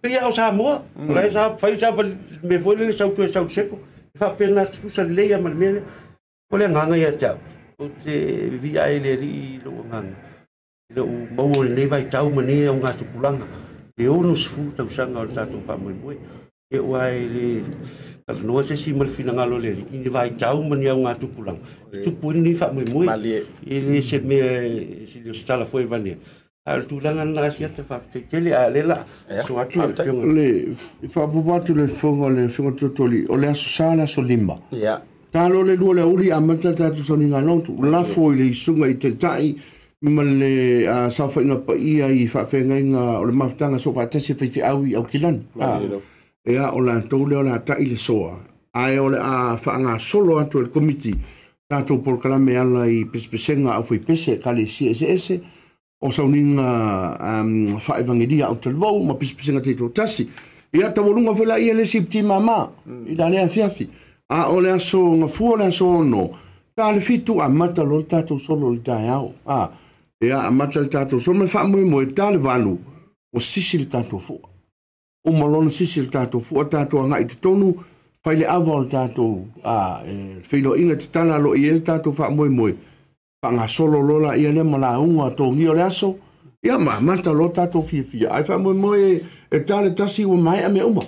Pea au sā moa, lai sā whai sā wali me fwoi lele sau tue sau seko. Wha pēnā tutusa leia mani mele. O le nganga ia tau. O te via e le er i lo nganga. Lo mau o le nei vai tau mani au ngā tupulanga. E ono sifu tausanga o le tātou wha mui mui. Ia. e ua e le talanoa se sima le finagalo lele ah, i le vaitau ma niau ga tupulaga e tupu ini nei faamoemoe i le se mea sili ositala foi vanea ae le tulaga lana asiata faafetaitele a le laa so atu le faapopo atu le foga le afiga totoli o le aso sa le aso lima talo le lua le auli amata tatou sanigalau tuulafo i le isuga i tetaʻi ma le uh, saofaʻiga paia i faafegaiga o le mafutaga so faatasi faifeʻau i aukilani ah. ea o lantou lea o latai le soa ae o le a faagasolo atu e le komiti tatou polokalame ala i pesepesega au faipese e kalesia eseese o sauniga um, faaivagilia au talivou ma pesepesega teitou tasi ia taualuga foi laia lesi piti mamā i lalea afiafi a o le aso gafua o le aso ono tale fitu amata lo le solo o le taeao a ia amata le tatou solo ma faamoemoe tale valu o sisi le tatou fo'a o malona sisi le tatou fua tatou agaʻi totonu faile a o le tatou feiloaʻiga te tala fa moy moy tatou faamoemoe solo lo laia lea ma lauga togia o le aso ia maamata lo tatou fiafia ae faamoemoe e tale tasi ua maeʻa mea uma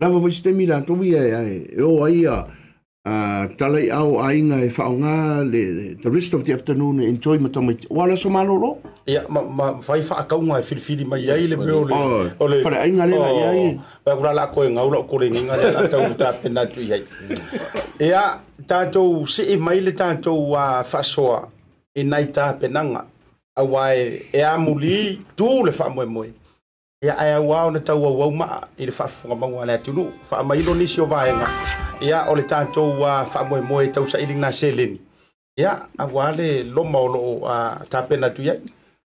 lava vaisitemi to ia e ō e, e aia Ah, talai au ainga e whaonga le the rest of the afternoon e enjoy ma tamai te. Wala so malo ro? Ia, ma, ma whai wha akaunga e whiriwhiri mai iai le meo le. Oh, le, whare ainga le mai iai. Pai oh, kura la koe ngau lau kore ninga le la *laughs* tau ta pena tui hei. Ia, tātou si e mai le tātou a whasoa e nai ta penanga. Awai, e amuli tū le wha moe moe. ia ae auā ona tauauau maa i le faafofogamaua a le atunuu faamailo nisi o vaega ia o le tatou a faamoemoe tausaʻi seleni ia auā le loma o loo a tapena atu iai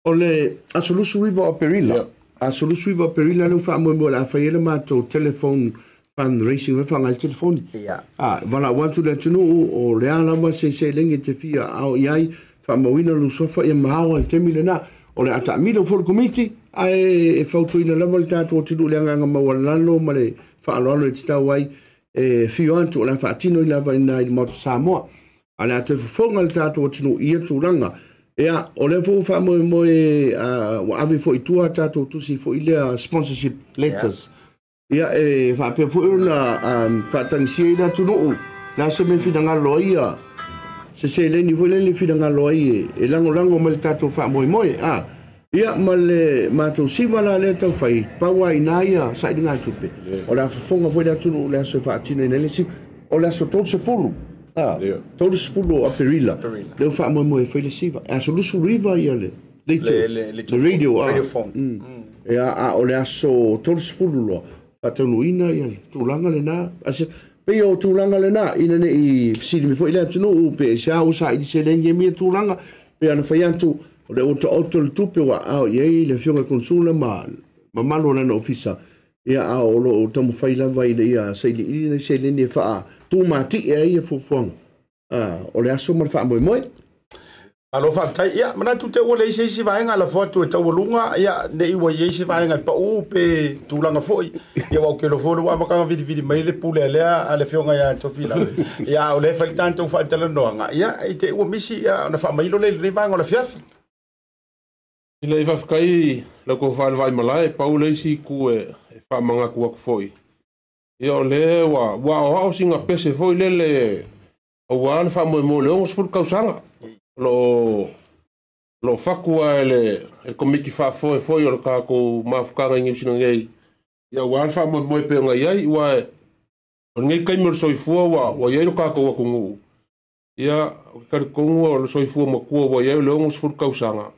o le asolusu iva o perila asolusu iva o perila leu faamoemoe le afai le matou telefone fundraising le fangal telefone ia a le atunuu o le a lava seiseilegi te fia ao i ai faamauina lusofa ia mahao ai temi lenā o le ataamilo fo le komiti A e foutou ino lavo lita atou wotilou le a nga mwa wan lalou Mwale fa alo alo e e le titawai E fiwantou la fa atino ila va ino a ili mwato sa mwa A la te fufou nga lita atou wotilou iya tou langa E a ole fou fa mwemoye A ave fou itou a atou Tousi fou ili a sponsorship letters E a e fapye fou yon e la A faten siye lita atou nou La se men fina nga loye Se se leni fwen leni fina nga loye E lango lango mwen lita atou fa mwemoye A a Ia ya, male matu siwa la le tau fai. Pau ai naia ya, sa i ngā tupe. Ya. O la fonga fwe la tunu le aso fa atina ina lesi. O la aso tau se fulu. Ha, tau se fulu a perila. Le ufa mo mo e fai le siwa. E aso lusu riva ia le. Le radio. Ah. Radio phone. Mm. Mm. E a o le aso tau se fulu lo. Pa tunu ina ia le. Tu langa le nā. Asi pe o tu langa le nā. Ina ne i sidi mi fwe la tunu upe. Se a usa i di se lenge mi e tu langa. Pe ana fai antu. Pe o le ota oto le tupe ua ao i ai le fioga konsula ma mamalo lana ofisa ia ao o loo tamafai lava i leia sailiʻili nai saileni e faatumatii e ai e fuafuaga o le aso ma le faamoemoe alo faafetai ia manatu te ua le isi isi vaega alafo atu e taualuga ia neʻi ua iai se vaega i paʻū pe tulaga foʻi ia uaukelofo le ua makaga vilivili mai le pulealea a le feoga ia tofilau ia o le failitanetou faatalainoaga ia i te ua misi ia ona faamailo lei lenei vaega o le fiafi I lai whawhkai lako whaere vai malai, pau leisi ku e, e whamanga ku aku fhoi. I o le wa, wa o hao singa pese fhoi le le, a wāna whamu e mōle ongos furu kausanga. Lo, lo whakua e le, e komiti wha fhoi fhoi o le kāko mawhukanga ingi usina ngei. I e o wāna whamu e mōi peonga iai, wa e, o ngei kaimura soifua wa, wa iai lo kāko wakungu. I a, o kare kongua o le soifua makua wa iai le ongos furu kausanga. Mm.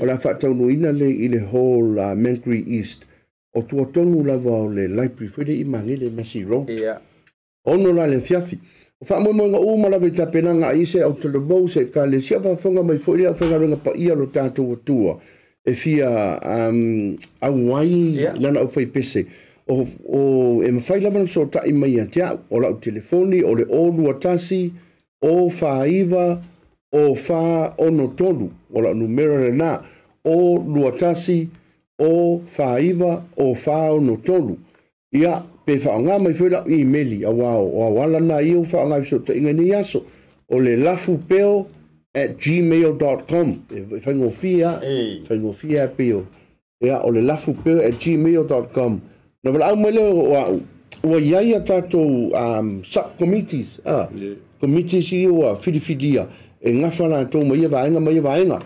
O la fatau no ina le i le ho la Mankri East. O tua tonu la vau le laipri. Fwede i mangi le Messi Road. Yeah. Ono la le fiafi. O fa mo mo o la vita pena nga i se au te le vau se ka le siapa fonga mai fwede a fwede a ringa pa ia lo tātou atua. E fia um, a wai lana au fai pese. O, o e mawhai lawa na so ta i mai a te O la o telefoni, o le o lua tasi, o fa iwa, o o fa ono tolu o la numero le na o luatasi o fa iva o fa ono tolu ia pe fa nga mai foi la imeli a wa o wa la na i o fa nga so te ngani yaso o le lafu peo at gmail.com e fa ngo fia fa ngo fia peo ia o le lafu peo at gmail.com na vala mo le o wa wa ya ya tatou um sub committees ah committees i o fidi fidia e ngafa la tō mai e vāenga mai e vāenga.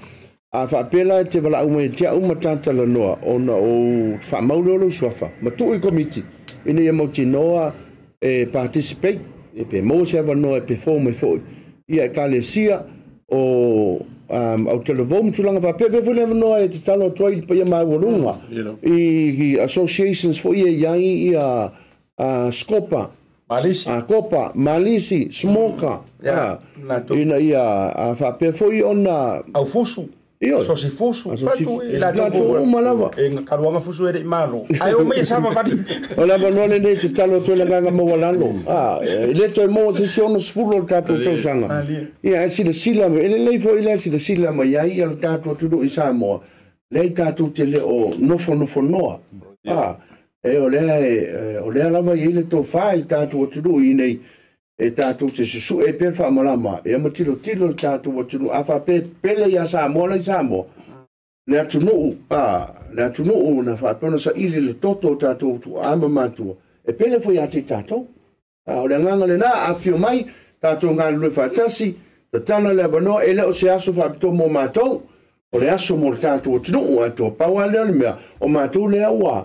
A whaapela e te vala o mai te au matata la no o na o whaamaule olo suafa. Ma tū i komiti. Ine ia e mau te noa e participate. E pe mo se va no e pe fō mai fōi. Ia e o um, au te lovo mtulanga va Pe fūne awa noa e te tano toa i e ma ia mai warunga. Mm, I, i associations fō ia iai i a, a uh, skopa. Malisi. A copa malisi, smoka. Ina ia afaapea pe foi ona au fusu. Io. So si fusu. Fatu i la E karuanga fusu ere malo. Ai o me sama pati. le te talo to la ganga mm. ah, eh, mo walalo. Ah, le to mo se si ono sfulo ta to to sanga. Ia si le sila ele le foi le si sila ma ia ia le to to ah, eh, eh, i sa mo. Le ta to te o no fo no fo no. E o le le lava ile to fa il ta to to i nei. e tātou te susu e pēr wha malama, e ama tilo tilo le tātou o nous a wha pē pēle i a Samoa lai Samoa. Le atu nuu, a, le atu nuu na wha pēna sa ili le toto tatou tu ama mātua. E pele fo ya te tātou. A, o le nganga le na a fio mai, tātou ngā lue whatasi, ta tana le wanoa, e le o se aso fa pito mō mātou. O le aso mō le tātou o tino pa atua, paua le alimea, o mātou le aua.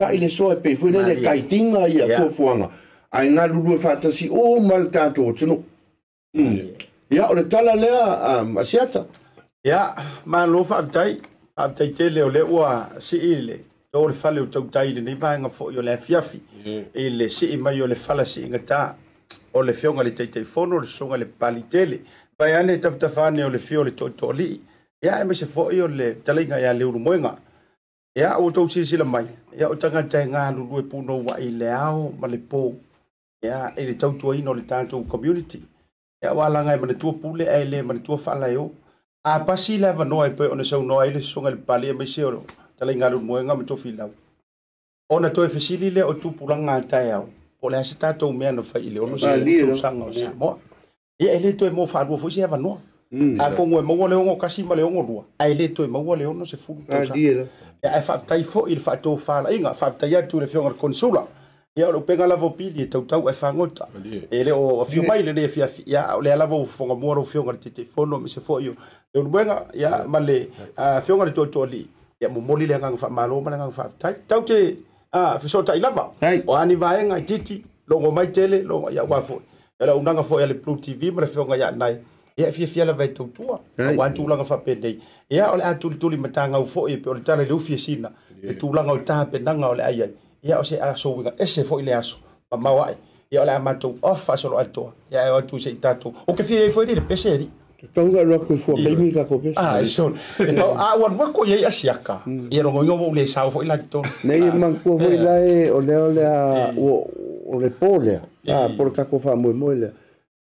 Ka ile soa e pe fwoi le kaitinga i a kuafuanga. Yeah. ai nga lulu fa ta si o mal ta to tino mm. ya ole tala le a um, asiata ya ma lo fa tai a tai te le ole wa si ile to le fa le to tai le ni va nga fo yo le fia fi mm. ile si i ma yo le fa la si nga ta o le fio nga le tai tai fo no le so nga le pali tele ba ya ne ta ta fa ne o le fio le to to li ya e me se fo yo le tala nga ya e le ulu moenga ya o to si si le mai ya o tanga tai nga lulu e puno wa ile ao ma le po ia e le tautuaina o le tatou community ia ua alaga e manatua pule ae lē manatua faalaeo hmm. a pasi i le avanoa ai ona saunoa ai le sosoga i le papalia maise o talaigalumuega ma tofilau ona toe fesili lea o tupulaga atae au o le a se tatou mea na fai i le ono setusaga o samoa ia e lē toe mo faalua foi se avanoa akogu e maua le ogo kasi ma le ogo lua ae lē toe maua le ono sefulu tausaga ia e faafetai foʻi i le faatō faalaiga faafetai atu i le feoga le konsula ia o le upega lava o pili e tautau ae fagota e le o afio mai le lea fiafi ia o le alava o fogamua lou feoga le teiteifono ma se foʻi o le uluega ia ma le feoga le toʻatoʻalii ia momoli le agaga faamālo ma le agaga faafetai tau te fesootaʻi lava o ani vaega i titi logo mai tele logo ia uā foʻi e le aunaga foʻi a le blue tv ma le feoga iā nai ia fiafia lava e tautua au atulaga faapenei ia o le a tulituli matagau foʻi pe o le tala i le ufi e sina le tulaga o le tapenaga o le aiai ya o se aso ese fue le aso mamao ya la o le a matou alto ya altoa ia o ke foi pese ka ah bueno a ua lua ko iai a ia voy vou le sao la to foi la e o le o la o le pō lea a po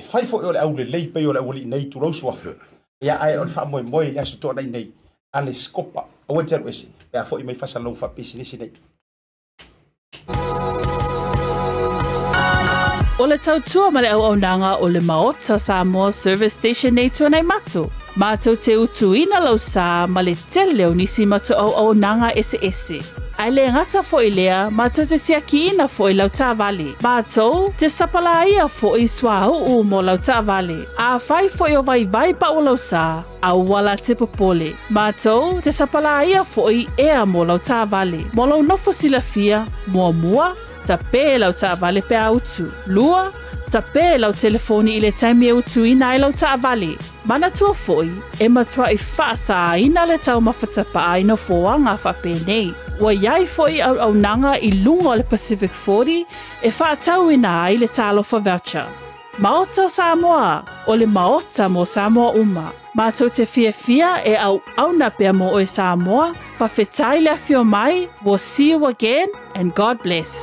e fai fo o le au le lei pei o le au li nei tu rau suafu. E a ai o le wha moe moe ni asu tōna nei a le skopa. A wai tēru esi, e a fo i mei fasa lau wha pisi nisi nei. O le tau tua ma le au au nanga o le maota Samoa Service Station nei tua nei matu. Mātou te utu ina lau sā ma le tele o nisi matu au au nanga ese ese ai le ngata fo lea ma tau te sia ki ina fo i lau tāwale. Ma tau, te sapala ia fo i swa u mo lau tāwale. A whai fo i o vai vai pa o lau sā, a wala te popole. Ma tau, te sapala ia fo i ea mo lau tāwale. Mo lau nofo sila fia, mua mua, ta pē lau tāwale pe a utu. Lua, tapē lau telefoni i le taimi e utuina ai lau Mana manatua foʻi e matuaʻi faasāina le taumafatapaʻaina foaga faapē nei ua ia ai foʻi auaunaga i luga o le pacific 40 e faatauina ai le talofa voucher maota samoa o le maota mo samoa uma matou te fiafia e auauna pea mo oe samoa faafetai le afio mai we'll see you again and god bless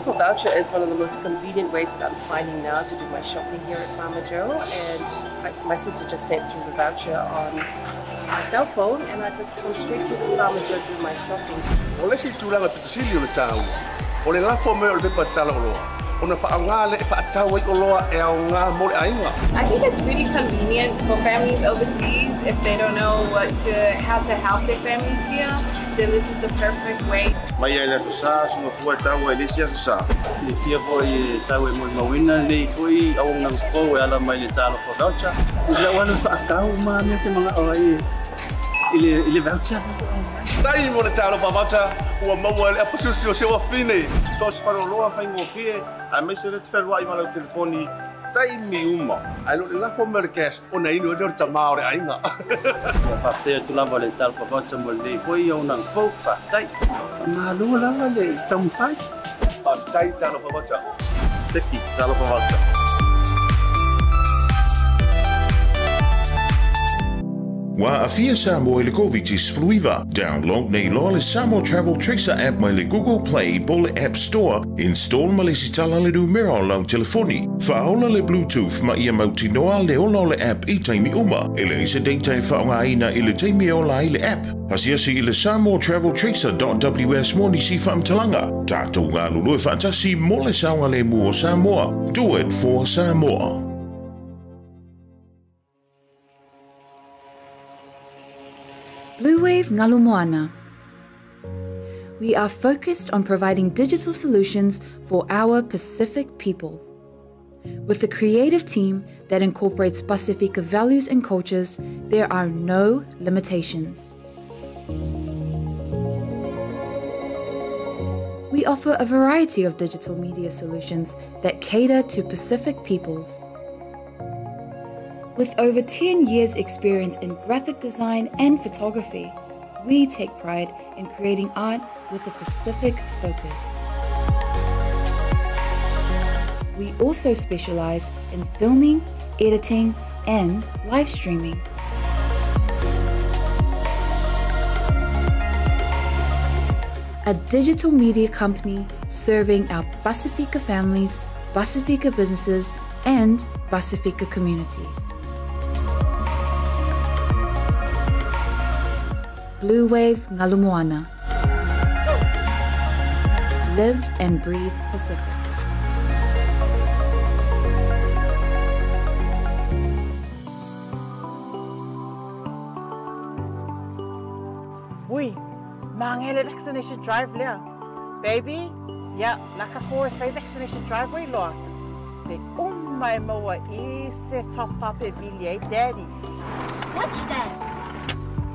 local voucher is one of the most convenient ways that I'm finding now to do my shopping here at Farmer Joe and I, my sister just sent through the voucher on my cell phone and I just come straight to Farmer Joe do my shopping ona whaangale e whaatau ai o loa e ngā more ainga. I think it's really convenient for families overseas if they don't know what to, how to help their families here, then this is the perfect way. Mai ai lako sā, sunga fua tau e lesi aso sā. Ni fia po i sau e mui mawina, ni fui au ngang kou e ala mai le tālo po voucher. Ni lau anu whaatau mā mea te mga oai i le voucher. Tai mo le tālo pa voucher. هو ما هو الابوسيسيو سي هو فيني توش فارو لو فاين مو فيه اما سي ريت فير واي مالو تليفوني تايمي يوما قالوا لي لا فو مركز انا اين هو دور تما اوري اينا فاتيا تو لا فولنتال فو فاتش مولي فو يونا فو فاتاي مالو لا لا لي تم فاي فاتاي تالو فو فاتش تكي تالو فو فاتش Wa afia Samo is fluiva. Download ne lawless Samo Travel Tracer app mele Google Play bole App Store. Install mele sitala le du mira lau telefoni. Faola le Bluetooth ma ia mautinoa le ono le app i taimi uma. Ele isa e faonga ina le taimi ola le app. Asiasi ile Samo Travel Tracer.ws moni si famtalanga. Tato ngā lulu e fantasi mole saunga le mua Samoa. Do it for Samoa. Blue Wave Ngalumoana. We are focused on providing digital solutions for our Pacific people. With a creative team that incorporates Pacifica values and cultures, there are no limitations. We offer a variety of digital media solutions that cater to Pacific peoples. With over 10 years' experience in graphic design and photography, we take pride in creating art with a Pacific focus. We also specialize in filming, editing, and live streaming. a digital media company serving our Pacifica families, Pacifica businesses, and Pacifica communities. Blue Wave Galumwana. Live and breathe Pacific. Uy, mangele vaccination drive lea. Baby, yeah, a four say vaccination drive way loa. my ummai is set up a pe daddy. What's that?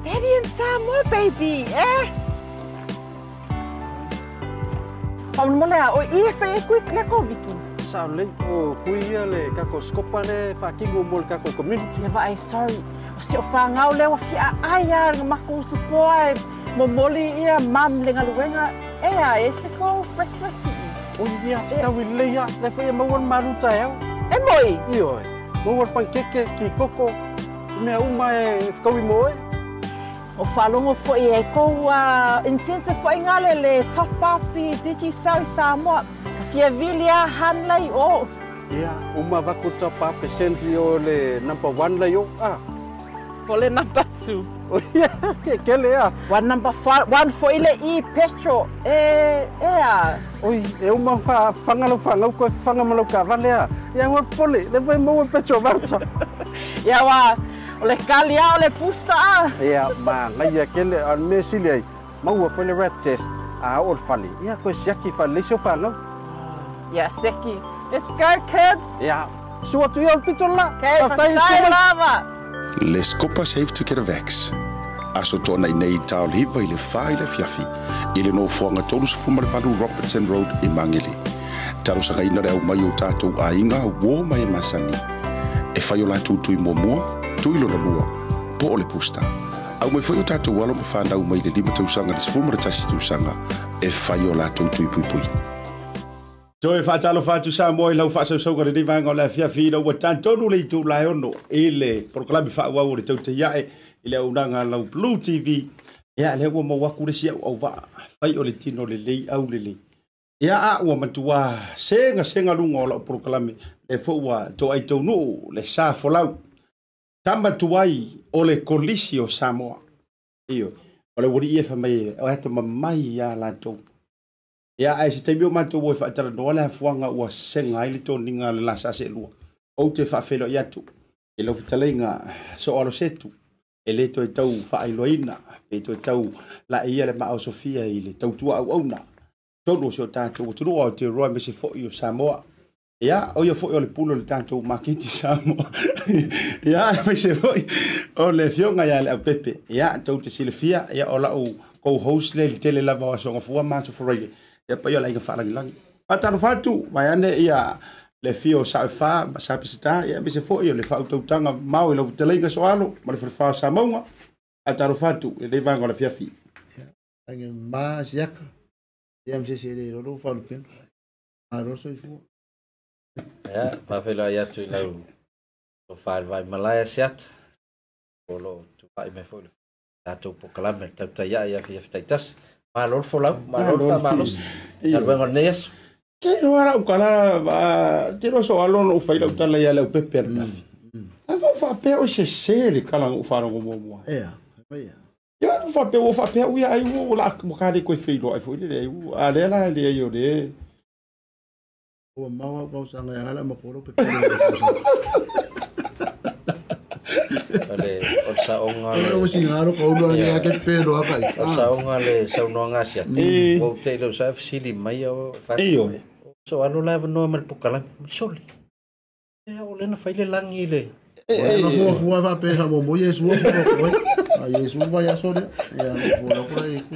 Canadian Samoa baby eh Paul mo lea o i fe kui le ko viki sao le o kui le ka ko skopa ne fa ki go mol ka ko community le vai sorry o se o fa ngau le o fi a ai à, à, à, a ma ko support mo moli ia mam le ngaluenga e a e se ko breakfast o ia ta wi le ia le fa ma won maru ta e e moi i oi mo won pankeke ki koko me uma e ficaui moe o whalongo fo i e kou a incentive fo ngale le top up i Digi South Samoa ki a vili a hanlai o. Ia, yeah, uma wako top up sendi o le number one lai o a. Ah. Fo le number two. O ia, yeah. ke le a. One number five, one fo le i petro e e a. Oi, e uma wha whangalo whangau koe whangamalo ka vale a. Ia, yeah, ua pole, le vai mou e petro vata. Ia, yeah, wa, Ole kalia, ole pusta. ya ma ngai kele an mesile mau fo le red test a ol fali. Ia ko siaki fali so falo. Ia seki. Let's go kids. Ia. Sua tu ol pitola. Kai lava. Les copas have to get a vax. Aso tona nei tau hiva ile faile fiafi. Ile no fonga tolu sfuma le palu Robertson Road i Mangili. Talo sanga le au mai o tātou a inga uo mai masani. E whaio la tūtui tui lua po o le pusta aumai foʻi o tatou alo ma fanau mai le lima tausaga le sefulu le tasi tusaga e fai o latou tuipuipui toe faatalofa atu sa moa i lau faasausauga lenei vaega o le afiafi ina ua tatonu le itulaeono i le proklami faauau o le tautaiaʻe i le aunaga lau blue tv ia lea ua mauaku lesi au auvaa fai o le tino lelei au lelei ia a ua matuā segasega luga o lau proklami le foua ua le sa folau tama tu ai o le kolisi o Samoa. Iyo, o le wuri efa mai, o hata ma mai ya la tau. Ya, ai si taimio mantou o efa atara no ala hafuanga ua senga ili tō ninga le lasa ase lua. O te fa whelo iatu, e lo futalei nga so alo setu, e le to e tau fa ailo ina, e to e tau la ia le ma Sofia i le tau tua au au na. Tono se o tātou, o tunu o te roa me se fo i o Samoa. Samoa. ia oia foʻi o le pulo le tatou maketi sa mo ia faise foʻi o le fioga iā le ʻaupepe ia tou te silafia ia o laʻu co le le tele lava o asogafua masofaraile ia paia o laiga faalagilagi faatalofa atu mai ane ia le fia saʻoefā ma sapisitā ia mese foʻi o le faautautaga mao i lautalaiga soalo ma le falefā o samauga atalofa atu i lei o le fiafi age ia msese i lei aroso i fua Ia, mawhelo ai atu i lau o whaerwai malaya si atu. O lo tu pai me fwyl. Tātou po kalame, tau tai ai a fia fitai tas. Mā lor fo lau, mā lor fa mā los. Ia rwe ngon neyes. Ke no ara u kala, te no so alono u whaila utala ia lau pepe ar nafi. Mm, mm. A ngon fa pēo se sēli kala ngon ufaro ngon mua mua. Ia, ia. Ia ngon fa pēo, fa pēo ia ai u la mokale koe whilo ai fwyle le ai u. A lela le ai o le. Ia. wa mawa kau sanga ya ala makoro pe ale o saonga le no, do ni ake pe o saonga le eh, no, sia ti o te lo sa fsili mai o fa so la no mal pokala soli e o le na faile no pe mo yesu yesuva yasole yavolakulayiku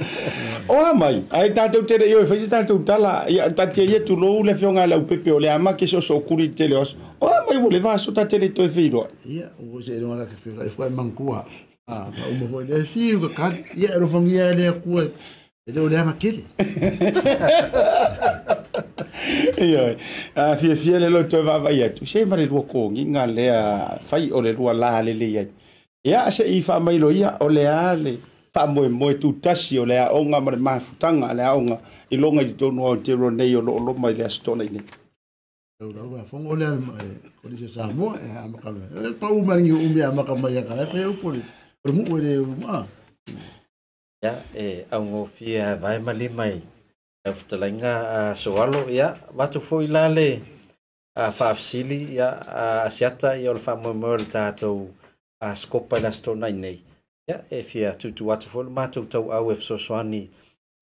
oa mai ae tatou tele ioe faisi tatou tala ia tatia ia tulou le feoga laupepe o le ama ke soosookuli tele oso oa mai ua le vaso tatele toe feiloa ia ua seeloga kakefeola e fuae magukua pauma foi le fiu kakali ia e lofagia e le akua e le o le agakele ia afiafia le loe toe vaavai atu sei ma le lua kogiga lea fai o le lua la lelei atu ia se i faamailoia o lea le faamoemoe tutasi o le aoga ma le mafutaga a le aoga i loga i litonu ao telu nei o loo loma i le asitoalai e e nei e ia e augofia vae malima i aufutalaiga a soalo ia vatu foi la le a faafasili ia a asiata ia o le faamoemoe o le tatou a skopa na sto nai nei. Ya, e fia tutu watu fono, mātou tau au e fsoswani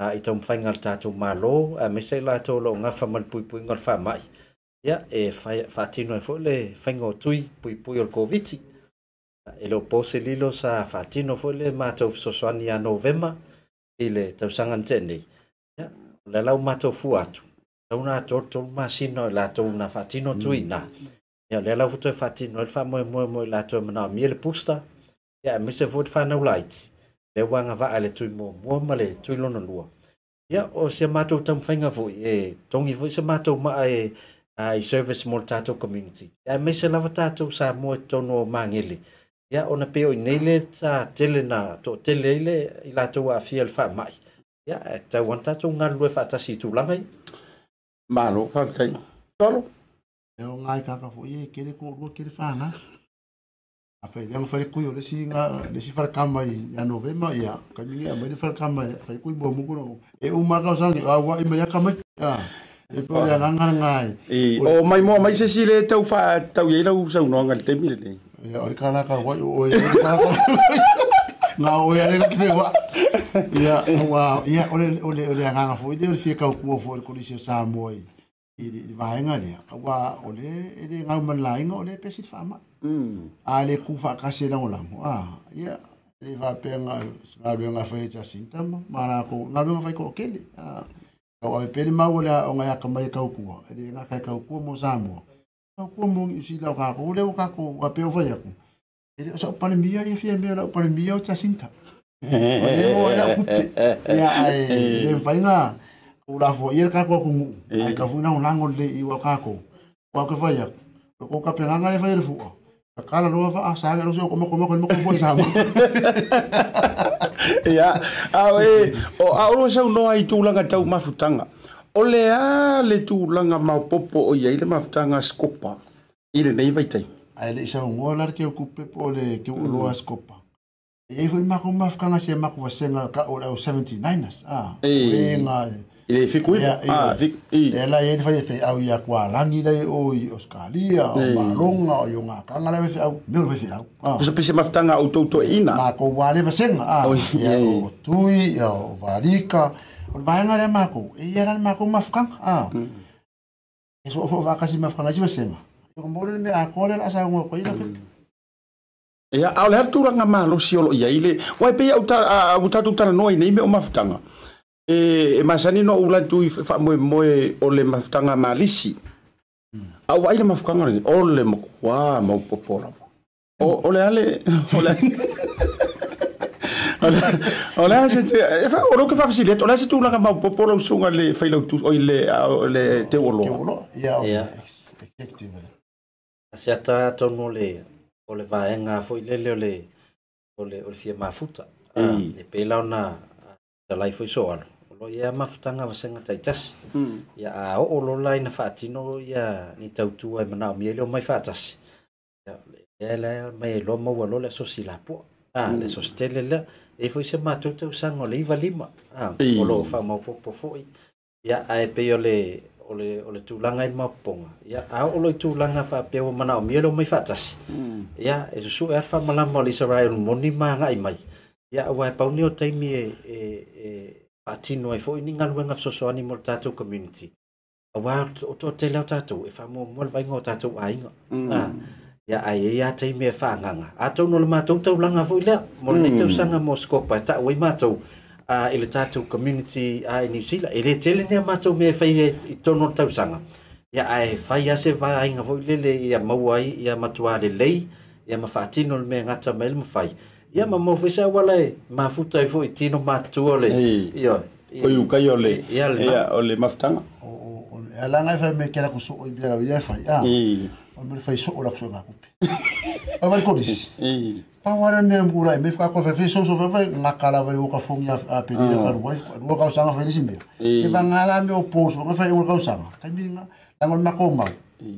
a i tau mwhaingal tātou mālo, a mesei la tau lo ngafa mal pui pui ngal wha mai. Ya, e whātino e fole, whaingo tui pui pui ol koviti. E lo pose lilo sa whātino fole, mātou fsoswani a novema, i le tau sangan tēnei. Ya, le lau mātou fuatu. Tau nā tōtou māsino, la tau nā whātino tui nā. Mm ya lela futo fati e no fa mo mo mo la e to mo na mi le pusta ya e mi se fut fa no light le wanga va ale tu mo mo ma le tu lo no lua ya o se mato tam fa nga fu e tongi fu se mato ma e ai service mo tato community ya mi se lava tato sa mo to no mangeli ya ona pe o nele ta tele na to tele le ila to wa fi fa mai ya ta wanta tu nga lu fa ta si tu la mai ma lo fa tai Tolo. eu ngai kaka fo ye kere ko ro kere fa na a fa yang fa ku yo si nga de si far kama ya novema ya ka mi ya mai far kama ya fa ku bo mu ko e u ma ka sang a wa e ya kama ya e pa ya nga ngai e o mai mo mai se si le tau fa tau ye lau sa no ngal te mi le ya o kana o o ya le ka fe wa ya wa ya ele ole ole nga ili ili vaenga le kwa ole ele nga malainga ole pesit fama mm ale ku fa kase na ola ah ya yeah. ele va penga nga lu nga fae cha sintama mara ko nga lu nga fae ko kele ah ko ape ma ola o nga ya ka mai ka ku ele nga ka ka ku mo samo ka ku mo si la ka ko le ka ko va pe fa ya ku ele so pa le mia ye fie mia la *laughs* pa le mia cha sintama ele mo ya ku ya ai le fainga ula fo ia ka ko kungu eh. ai ka funa un lango le i wa ka ko wa ka fa ia ko ka pe langa le fa le fua ka kala lo fa ah, sa ga lo so ko mo ko mo ko mo ko sa mo *laughs* ia a ah, we o a ah, lo so no ai tu langa tau mafutanga o le a le tu langa ma popo o ia le mafutanga skopa ile nei vai tai ai le sa un ola ke ku pe po le ke mm. u lo skopa e foi ma ko mafukanga se ma ko va senga ka o 79ers ah e eh. nga eh. Ile fiku hivo. Ah, fiku. E la ye fai fe au ia kwa langi dai o i o Maronga, o Yonga Kanga le fe au. Meu le fe au. Ah. Kusa pese maftanga au tau ina. Ma wale va senga. Ah. Ia o tui, o varika. O vaenga le mako. E ia le mako Ah. E so fo va kasi mafkanga ji va senga. Ko mbore me a kore la sa ngo ko ina pe. Ia mm. au le turanga siolo ia ile. Wai pe au ta tu tana noi nei me o e masani no ula tu fa mo mo o le mafutanga malisi hmm. au ai le mafukanga ni o le mo wa mo popolo o o le ale o le o le se te fa o lo ke fa facile o le se tu la ma popolo sunga le fa ile tu o ile le te o lo ya effective se ata to no le o le vaenga fo ile le le o le o le fia mafuta ah, e pela la ona Salai foi soalo. lo ya mafutanga wa senga tai tas ya hmm. a o lo lai na fati no ya ni tau tu ai mana mi lo mai fatas ya ele mai lo mo wa lo le so sila po a le hmm. so stele le e foi se ma tu tu sango le iva lima a o lo fa mo po po foi ya a e pe le o le o le tu langa i maponga ya a o lo tu langa fa pe o mana mi lo mai fatas ya hmm. e so er fa mala mo li sa rai mo ni ma nga i mai ya wa e pa ni o taimi e e e a tino e fwy ni ngal wenga fsoso ani mwyr tatu community. A wael o to te leo tatu, e fwa mwyr fai ngol tatu a inga. Mm. Ah, ia a e a te ime fwa nganga. A tau nol matou tau langa fwy lea, mwyr ni mm. tau sanga mwyr skopa e tau e matou a ele tatu community a e New Zealand. Ele tele ni a matou me e fai e tono tau sanga. Ia a e fai a se fwa inga fwy lele, ia maua i, ia matua le lei, ia mafatino le me ngata mele mafai. Ia ia mamofesa ua lae mafutai foʻi tino matua le ia koe ukai o le ia o le mafutaga alagai fai me kela kusoo i mea lauia e faiā o mele fai soo lakusoe makupe o valikolisi pauara mea murai me fakakoe fai fai soso fai fai gaka lava le okafogi apenila kaluai alua kausaga failisi mea e vagala me o poso ga fai ua kausaga taimiga lago le makou mau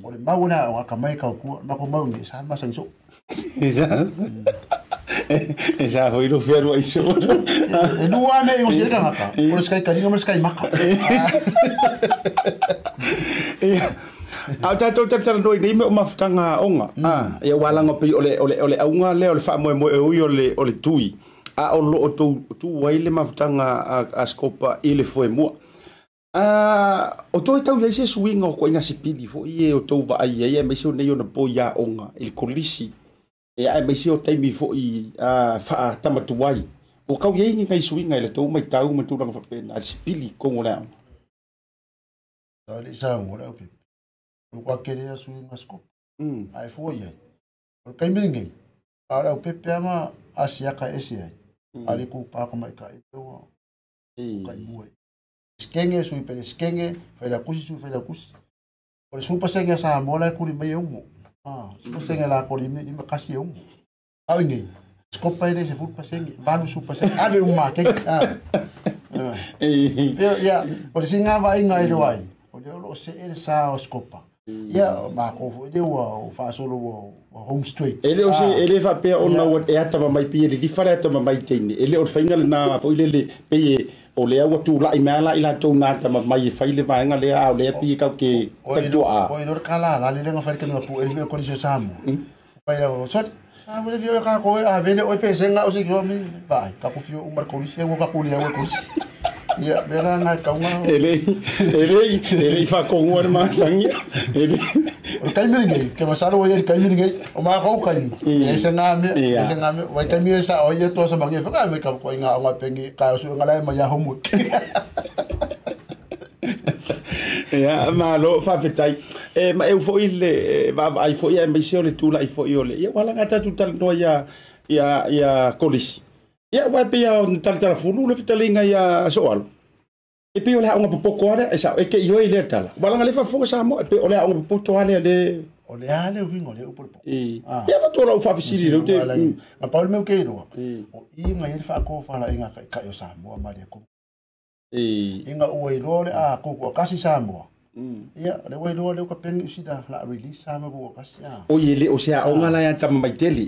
o le mau ona o gakamai kaukua makou mau ge sa masaiso e sa foi lo fer wa iso lu ane yo se ka ka por skai ka ni skai maka Au tātou tātou noi nei me o mafutanga onga. Ah, ya wala ngopi ole ole ole aunga le ole fa moe moe ui ole ole tui. A o lo tu tu wai le mafutanga a, a skopa ile foe mua. Ah, o toi tau yai se suinga o koina sipili fo ie o tau va ai ai me so nei ona po ia onga. Il kolisi e ai mai sio taimi fo'i a fa tamatu ai o kau ye ni ngai suinga ile to mai tau mai tulanga fa pena al spili kongo la tali sa ngora pe o kwa kere ya suinga sko mm ai fo ye o kai mi ngai ara o pe pe ama asia ka ese ai ali ku pa ka mai ka ito e kai mu skenge sui pe skenge fa la kusi sui fa la kusi o le supa senga sa mola kuri mai umo Ah, so senga la ko limne di makasi yung. Aw ini. Skopa ini se food paseng, balu su paseng. Ave um market. Ah. Eh. Ya, o singa va inga ile wai. O le lo se ele sa o skopa. Ya, ma ko fo de wa o fa solo o home street. Ele o se ele fa pe ona o e ata mai pi ele di fa ma mai tini. Ele o fainga na fo ile le pe o lea ua tulai mea laʻi latou na tamamai e fai le vaega lea ao lea pi kauke taitua'a oe lora kalalale lega fai lekaliga pu ele veokolisio samu failao sori avele vioe kakoe avele oe pesega o sekilomi vaai kakofio uma lekolisi ua kakuleau e kolisi ia mera na kaunga ele ele ele fa kongua ma sangi ele kai miringe ke masaro wa kai miringe o ma kau kai ese na me ese na me wa kai mi sa o ye to sa bangi fa me ka ko inga nga pengi ka su ngala ma ya homu ia ma lo fa fetai e ma eu fo ile va ai fo ia ambisione tu la i fo io le ia wala ngata tu tal no ya ya ya kolisi ia ua e peia na talitalafulu le fetaliga ia soalo e pei o le aʻoga popoko a lea e sao e keʻi oe i lea tala ualaga le faafofoga sa mo e pei o le aʻoga popoto a lea le o le a le uiga e. ah. mm. mm. o le e. upu le poko ah, ia fatualau faafesili leu te ma pau le meu keiloa o iga ia le faakofalaʻiga kaʻikaʻi o samoa ma mm. le kumu iga ua iloa o le a kukuakasi samoa ia le ua iloa leu kapegi usila laʻarelease sa ma kukuakasi a ah. o ie lē o se aʻoga la ia tamamaiteli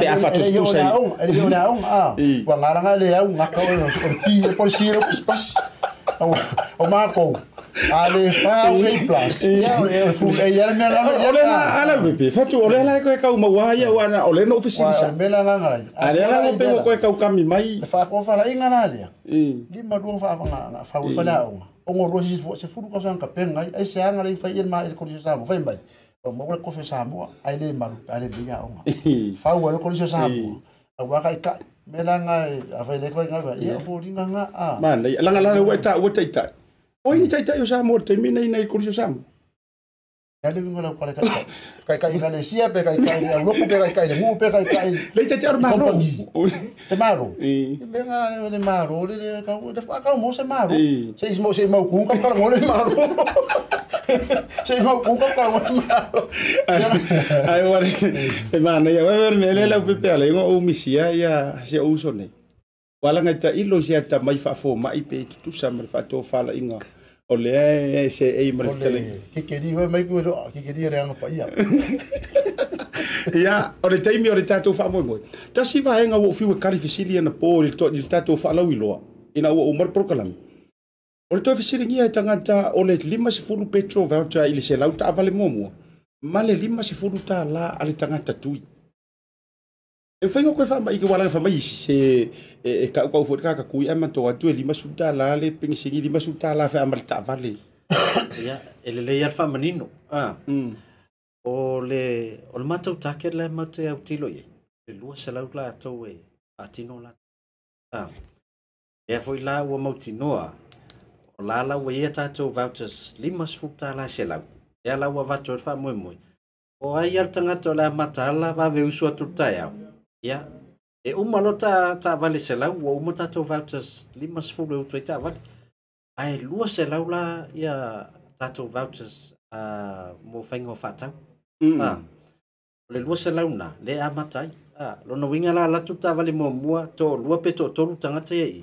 pe a fatu tu sai ele yo na un a wa maranga le au nga ko pi por siro pas o ma ko ale fa o e plus ya o fu e ya me la ya me la ala bipi fatu ole la ko ka uma wa ya wana ole no ofisi sa me la nga ngai ale la ko pe ko ka kami mai fa ko fa la inga na le li ma do fa fa nga fa fa la o ngo ro si fu se fu ko sa ka penga ai se anga le fa yen ma e ko sa mo fa mai ma wala ko fe samo ai le maru ai le dia onga fa wala ko lisa samo a wa kai ka me la nga a fa le ko nga ba ia fo ri nga a ma le la nga la le wata wata ita o ni ta ita yo samo te mi nei nei ko lisa samo ya le ngola ko le ka ka ka ka le sia pe ka ka ni a loku pe ka ka le mu pe ka ka le ta ta ma ro te ma ro e me nga le le ma ro le ka ka mo se ma ro se mo se mo ku ka ka mo le ma ro ai wari e mana ia wai wari mele lau pepe ala ingo o misia ia se uso nei wala ngai ta ilo se ta mai fa fo mai pe tu sa mar fa to fala inga o le se e mar tele ke ke di wai mai ku do ke ke di re anga pa ia ia o le taimi o le tatou faamoemoe tasi vaega ua o fiua kalifisili ana pō i le tatou faalau iloa ina ua ou maleporkalami O le toi fesirigia e tagata o le lima sefulu petro vaota i le selau taavale muamua ma le limasefulu sefulu tālā a le tagata tui e faiga koe faamaʻike ualaga faamai isi se e, e kaukau foi *coughs* le kakakui ae matou atu e lima sulu tālā le pegesigi lima tālā fea ma le taavale ia e lelei a le faamanino mm. o le o le matou take le mau te autilo iai le lua selau latou e atino latou ia foi la ua mautinoa o la lau ia tātou vouchers lima sifuku tā lai se lau. E a lau a vato e wha mui mui. O ai al tangata o la mata ala va ve usua tu tai au. Ia. E umalo tā tā vale se lau o umu tātou vouchers lima sifuku leu tui tā vale. Ai lua se lau la ia tātou vouchers uh, mō whaingo whātau. Mm. Ah. Le lua se lau na le a matai. Ah. Lona winga la latu tā vale mō mua tō lua pe tō tōru tangata ia i.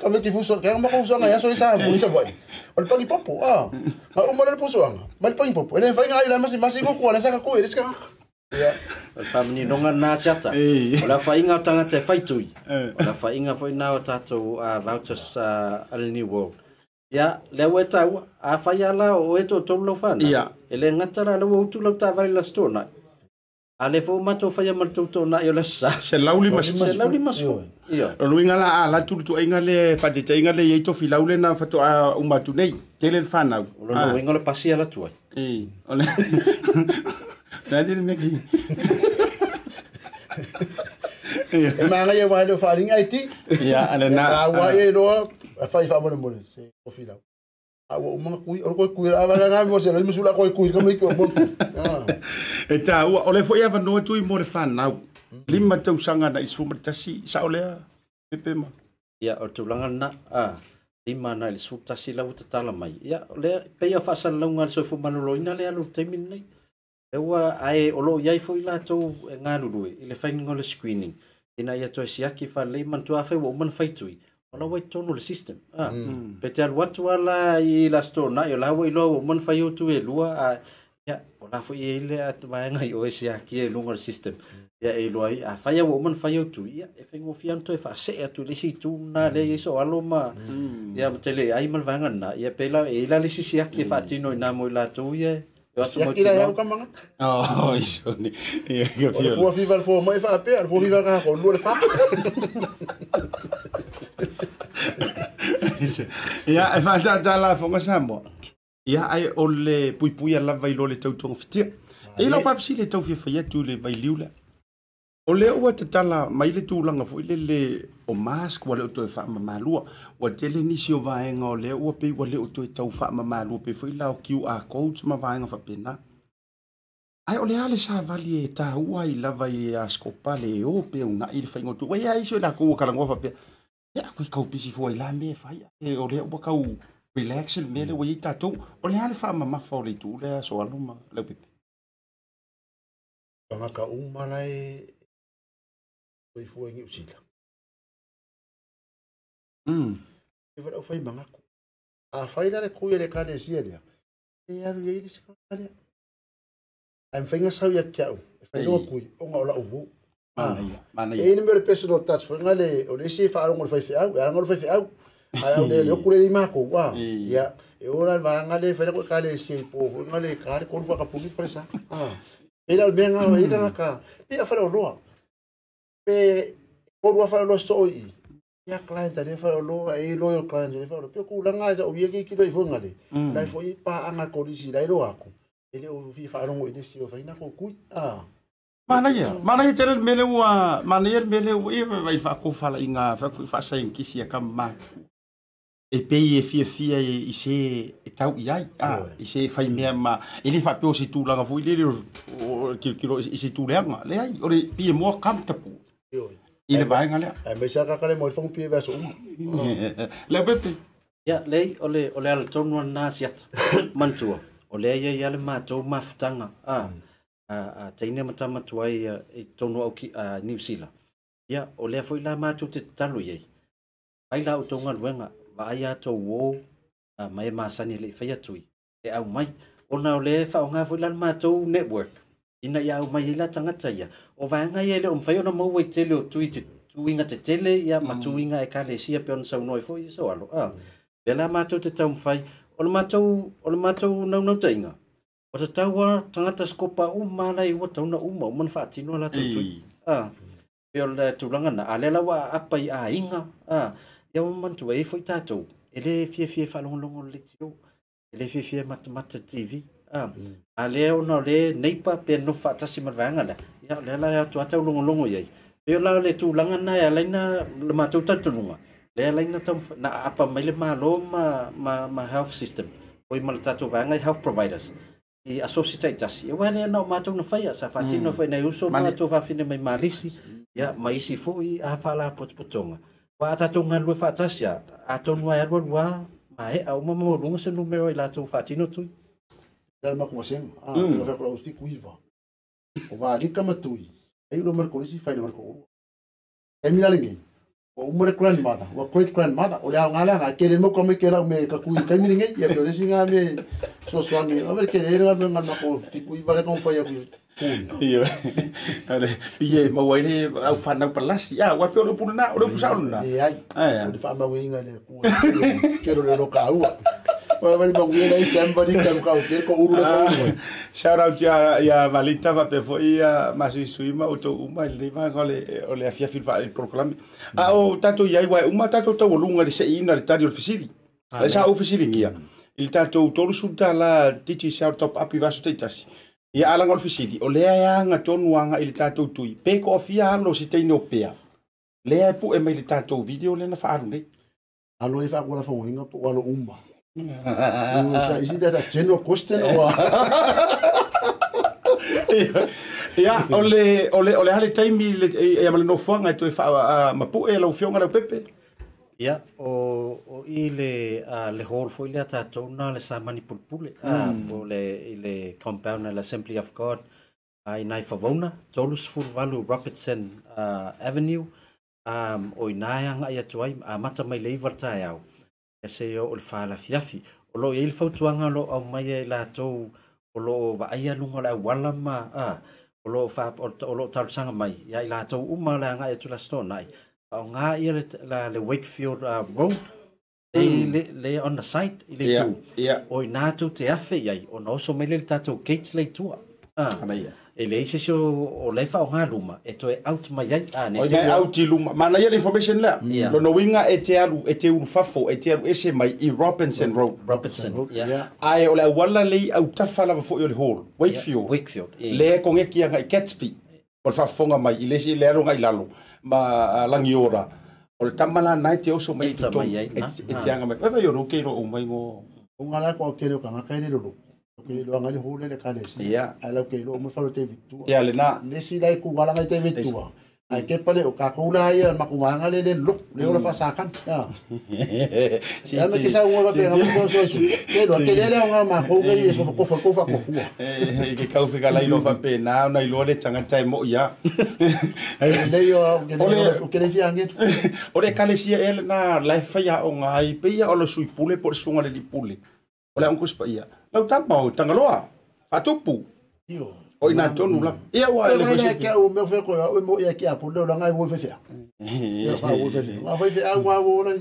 kami kifuso kaya kami kifuso nga yaso isa mo isa boy ol pangi popo ah ma umar al puso ang bal pangi popo ele fai nga ila mas masi ko ko ala saka ko ele ska ya famni nonga na chata ola fai nga tanga te fai tui ola fai nga foi na tato a vouchers al new world ya le weta a fai ala o eto tolo fana ya ele ngata la lo tu lo ta vai la stona ale ah, fo mato fai mal to to na yo la sa se lauli mas se lauli mas o luiga ah. la ala tulutuaiga le faateitaiga leiai tofilau lena fatoa umatu nei tele le fanau olonauiga o le pasia *laughs* latu ai nali le meki *laughs* e maga e ia uae leo faaliga aiti ia alena aua ia iloa afai faamolemole se o filau aua umaga kui olokoe kui avagaga mo se loi masula koe kui kamaiki o mo *laughs* ah. e tāua o le foʻi avanoa tui mo le fanau lima tau sanga na isu mertasi sa olea lah. pepe ma ya o tu langa na a ah, lima na isu tasi la uta tala mai ya le pe ya fasa longa so fu manu loina le alu temin nei e wa ai o lo yai fo ila to nga lu lu ile fain ngol screening ina ya to si aki fa le man to afa woman fightui ona wa to no system a pe te al wat wala i la sto na yo la wa ilo woman fightu e lua a ah. ya ona fo ile at va nga yo si aki e, e lungol system mm. ia e loa i afai au au mana fai au tui to e faigofia ana toe faasee atu le siitū na mm. lea ia so alo ma mm. ia matele ai ma e e mm. *laughs* oh, le vaegana ia pe la e la le sisiaki e faatino inā mo i latou ia ilaheukamanga isoni fuafiva le fomai faapea le fuafiva kakonua le fapa ia e faataatala foga sa moa ia ae o le puipui a lava i lo le tautoga fitia i lau faafisi le taufiafai atu i le vailiu lea O le ua te tala mai le tūlanga fo ile le o mask wa leo toi wha malua. Wa tele nisi o vaenga o le ua pe wa leo toi tau wha malua pe fo ila o QR codes ma vaenga wha pena. Ai o le ale sa vali e tā ua i lava i a skopa le o pe una i le whaingo tu. Wai a iso la kua pe wha pia. Ia koe kau pisi fua i la me whai. E o lea ua kau relax le mele wai i tātou. O lea le wha mamafa o le tū lea so aluma leo pepe. Pangaka umara Foi foi ngi usila. Hmm. E vai o fai manga ku. A fai na ku ye ka ne sia dia. E aru ye ni sia ka dia. Am fai nga sa ya ka u. E fai no ku o nga ola u. Ah. Mana ya. E ni mer personal touch fai nga le o le sia fa aru ngol fai fai au. Aru ngol fai fai au. Aru le le ku le ma ku. Wa. Ya. E ora va nga le fai ko ka le sia po. Nga le ka ko fa ka pu ni fresa. Ah. E la me nga e nga ka. E a fa ro ro. pe ko rua fa lo so i ya client ni fa lo e lo yo client ni fa lo pe ku la nga za e o ye ki ki lo i fonga le la fo i pa anga ko di si la lo aku e le o vi fa ro ngo i de si o fa ina ko ku a mana ya mana ye tere mele wa mana ye mele wa i fa fa ko fa la inga fa ku fa sa in ki si ka ma e pe e fi fi e i se e tau i ai a i se fa i me ma e le fa pe o si tu la ga fo i le ki ki lo i se tu le nga le ai o le pi e mo ka ta pu i le vaega lea ae mai sa kakalemo i faupia i veasouma lea pepe ia lei o le o le alatonu ana siata manatua o lea ia ia le matou mafutaga a taina matamatu ai i tonu au new zeala ia o lea foʻi la matou te tatalo i ai ai la outou galuega vaai atou ō ma e masani e leʻi fai atu i e au mai ona o lea faaaogā foʻi la le matou network ina ya au mai ila tangata ia. O vanga ia ele, o mwhai ona mau e tele o tui te tuinga te tele ia, mm. ma tuinga e kare sia pe ona saunoi fo i so alo. a ah, Mm. Bela mātou te ol mwhai, ola mātou, ola mātou nau nau tainga. O te taua tangata skopa u mālai ua tauna uma, o manwha atinoa la tau tui. Mm. Ah. Pe o le tulangana, a lela wa apai a inga. Ah. Ia o mantua e fo i tātou. Ele fie fie whalongolongo le tio. Ele fie fie matamata TV. TV. a a le ona le nei pa pe no fa tasi ma vanga la ia le la ya luôn tau longo longo ia pe la le tu langa na ya laina le ma tau tatu longa le laina tam na apa mai le ma lo ma ma ma health system o mà ma tatu vanga health providers i associate tasi nó wale na ma tau na phát ia sa fa tino fa na uso ma tau fa fine mai malisi ia mai si fo i a fa la pot potonga wa tatu ngalu fa tasi a atonu ai rua ma he au ma mo lunga se numero i la tau fa tino tui ma kuma sen ah ma fa ko usti kuiva o va ali o tui ai lo mar kolisi fa lo mar ko e mi lalingi *laughs* né, ah, o umar grand mother o great grand mother o le au ngala O kele mo kama kela me ka kui ka mi ngai ya pele singa me so so mi o ver kele nga me ngal ma ko fi kui va le kon fa ya kui Iya, ale o ma waile au fana palas ya wa pe lo pulna Ah ya. Di fa ma winga le ku. Kero le o kaua. Ah, shout out ya ya valita va pe foi ya masi suima o to le va ole ole afia fil va program a ah, o tato ya wa le se ina le tadio fisili ah, sa ofisili ngia il tato to su la titi shout top api va so titasi ia alanga ofisili o le ya nga tonuanga il tato tui pe ko afia lo se teino pea le ai e pu e mai le tato video le na fa nei alo e fa po alo uma Uh, so isn't that a general question? Or? ia ole ole ole hale øh, øh, taimi le ia male no fuanga i fa wha mapu e lau fionga lau pepe ia o o ile le a le hor foi le tatou na le sa mani pulpule mm. a po le i le compound le assembly of god ai nai favona tolu sfur valu robertson øh, avenue um o inai anga ia tuai a mata mai le vartai au ya e se yo ol fa la fiafi o lo il fa tuanga lo au mai e la to o lo va ai anu la wala ma a o lo fa o lo tar sanga mai ya la to u ma la nga etu la sto nai o nga ir la le wakefield uh, road e hmm. le le on the site ile tu o ina tu te afi ai o no so mele tatu gates le tu a mai e le se so o le fa luma e to out mai ai a ah, ne o mai out i luma mana ia information la lo no e te alu e te uru fafo e te alu e mai i Robinson Road Robinson Road yeah ai o le wala le au tafa la fo le hall Wakefield le ko i Gatsby o le fafonga mai i le le ronga i lalo ma langi o le tamala nai te oso mai e, e te anga mai e vai o roke ro o o ngara ko kere ke lo ngani hule le kale si ya ala ke lo mo te vitu ya le na le si dai ku wala ngai te vitu ai ke pale o ka ko na ia ma ku le le lo le ora fasakan ya si *laughs* ya me ke sa u ba pe na so so ke lo ke le *laughs* le nga ma ko ke yeso ko fo ko fa ko ku ke ka u fe kala ilo fa pe na na lo le changa tai mo ya ai le yo *laughs* ke le ke le fi ange ore kale si ele na life ya o ngai pe ya o lo sui pule por sunga le di pule o le aunga sipaia lau tapa o tagaloa faatupu o ina tonu la ia wa ele ko ke o me fe ko o mo ia ke apo lo nga wo fe fe ia fa wo fe fe wa fe fe a wa wo la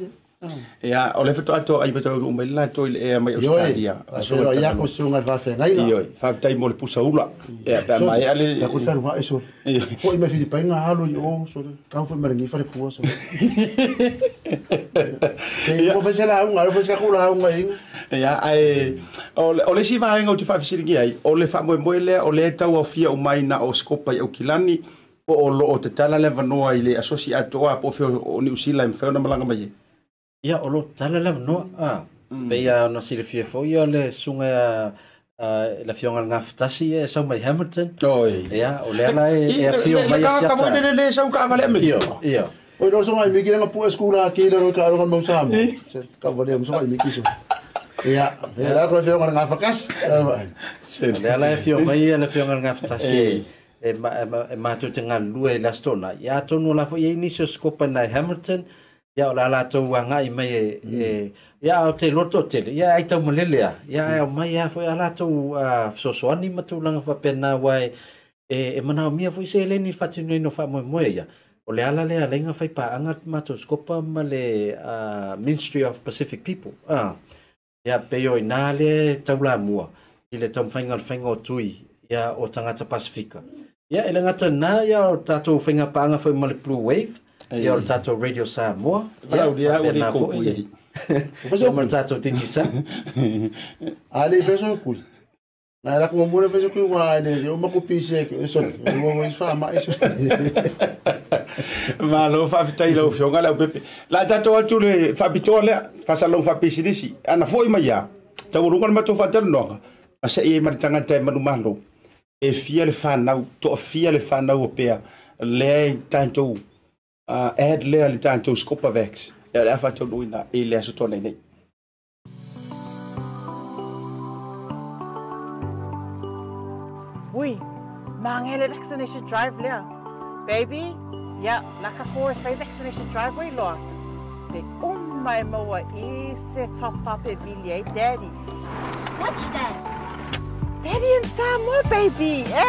ia o le feto ato ai beto ru mai la to ile mai o sta so lo ia ko sunga fa fe ngai ia fa tai mo le pusa ula ia pa mai ale ia ko fa wa eso ko i me fi pa nga halo yo so ka fo me ngi fa le puso se mo fe se la un alo fe se ko la un ngai Ya, ai. o le ngau o te faafesiligi ai o le faamoemoe lea o lea tauaofia o mai na o skopa o kilani o o te tala le vano ai le a po fe o niusila i na malanga mai ya e. o lo tala le vano a mm. pe si le fia foʻi o le sunga uh, la fionga nga ftasi e sa mai Hamilton. Oi. ya o le ala e e fio mai sia. Ka ka le le sa ka vale mi. Ia. Ia. o do *laughs* so mai mi ki nga pu skula ki le ro ka ro ka mo sa mi Ka vale mo so mai mi ki so. Ya, era ko fio ngar ngafakas. Sen. Ya la mai ya la fio ngar ngafatas. E ma tu tenga Ya to no la fo scope na Hamilton. Ya la la to i mai e ya o te lo Ya ai ya. mai ya fo ya la to so fa pena wai. E e mia fo se leni fa tu no fa ya. O ala lea lenga fai pa angat matos ah, Ministry of Pacific People. Ah. ya peo ina le taula mua i le taumafaiga o le faiga o tui Ya o tagata pasifika ia i le na ia o tatou faiga paaga foi ma le wave ia o le tatou radio sa moa iaapena foi ma le tatou tinisa ale i fesokui na era como mura fez o que o ai né eu me copiei isso aqui eu sou eu vou fazer malo fa fitai lo fionga la pepe la tato atu le fa pitoa le fa salo fa pisidisi ana foi ma ya tau runga ma to fa tanonga sa e ma tanga ma manu malo e fiel fa na to fiel fa na o pe le tanto a ed le le tanto scopa vex e e le la fa to luina e le so to nei nei Oui, mangele vaccination drive le. Baby, Ja, lekker koor, zij weg van deze driveway lor. De om mijn moa is het op papa bilje, daddy. Watch that. Daddy en Sam, what baby, eh?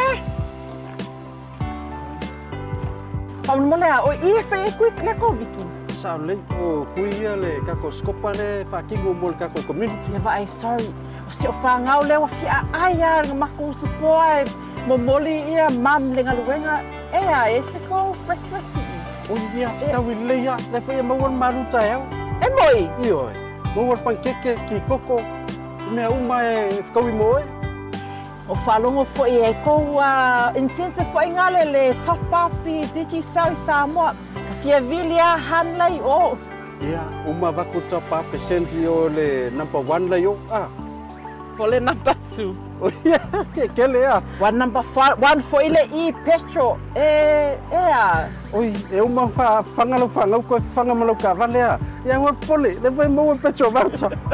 Om mijn moa, oh, hier ben ik weer lekker wiki. Sorry, oh, kuya le, kako skopane, fakigo mol kako community. Ja, er I sorry. Si ofang aw le wa fi ayar ng makusupoy, mamoli iya mam le ngalwenga. E, e a e se ko breakfast ni. O ni a ta wi le ya le fo ye mawon maru ta ya. E, e moi. I oi. E. Mawon pan keke ki koko. Me u e fo wi moi. O falo mo fo ye ko wa incentive fo ngale le top up di digi sa sa mo. Fie vilia hanlai o. Ia, yeah, uma vakuta pa pesenti o le number one lai o. Ah, pole number two. Oh, kele ya. One number five, one for ile e petrol. Eh, e yeah. Oi, eu ma fa fanga lo fanga ko fanga malo ka vale ya. Ya hol pole, le vai mo petrol voucher. *laughs*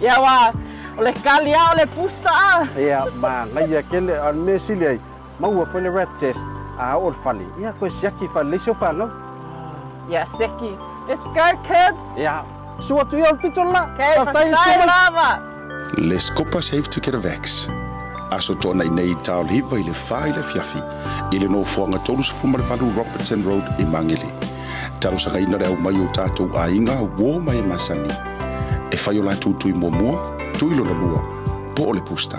Ya wa. Ole kali ya ole pusta. Ya ma, ngai ya kele an me sile ai. Ma wa fole red test. Ah, ol fali. Ya ko shaki fa le so falo. Ya seki. Let's go kids. Yeah. Suatu yang pitulah. Okay, pakai lava. le skopa safetikele vax aso toana inei tauliva i le fā i le afiafi i le nofoaga tolusefuma le palu robertson road i magili talosagaina le aumai ou tatou aiga auō ma e masani e fai o latou tui muamua tui lona lua po o le pusta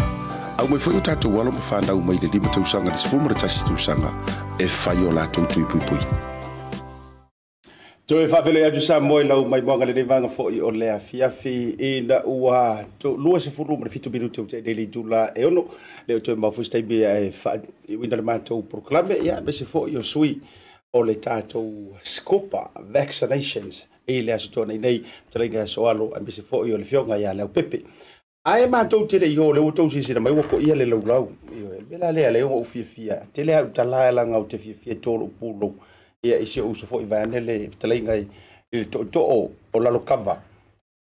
au mai foi o tatou alo ma fanau mai le lima tausaga le sefuma le tasi tausaga e fai o latou tui puipui Toi fa vele ya jusa mo lau mai mo ngale vanga fo i o lea fia fi e na ua to lua se furu ma fitu bi tu te dele jula e ono le to ma fu stai bi e fa i wina le mato proclame ya be se fo i o sui o le tatou scopa vaccinations e le aso tona nei trega so alo an be se fo i o le fionga ya le pepe ai matou tele io le utou na mai wako ia le laulau io e bela lea le o fia fia tele au la langa o te fia fia tolu pulo ia e se uso foʻi vae ana le fetalaiga i le toʻitoʻo o lalo kava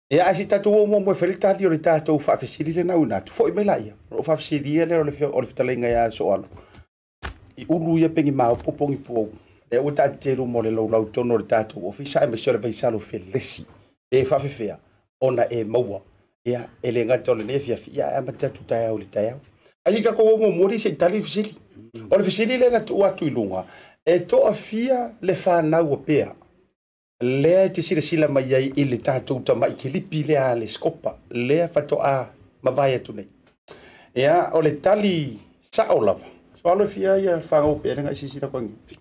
e ae si tatou aumua moe felitali o le tatou faafesili lenā uina atu foʻi mai laia loo faafesilia lea o le fetalaiga iā soalo i ulu ia pegi maopo pogipu au e ua taʻatitelu mo le laulau tono o le tatou ofisa e maisio le vaisalo felesi e faafefea ona e maua ia e le gata o lenei afiafia ae amatatu taeao i le taeao ai takou aumua mua lii seʻitali i fesili mm. o le fesili lea na tuu atu i luga e toa fia le whanau o pea. Lea te sira sila mai ai i le tātou ta mai ke lipi lea le skopa. Lea whato a mawai atu nei. Ea, o le tali sa o lava. So alo fia i a whanau o pea nga i sisira kwa ngi.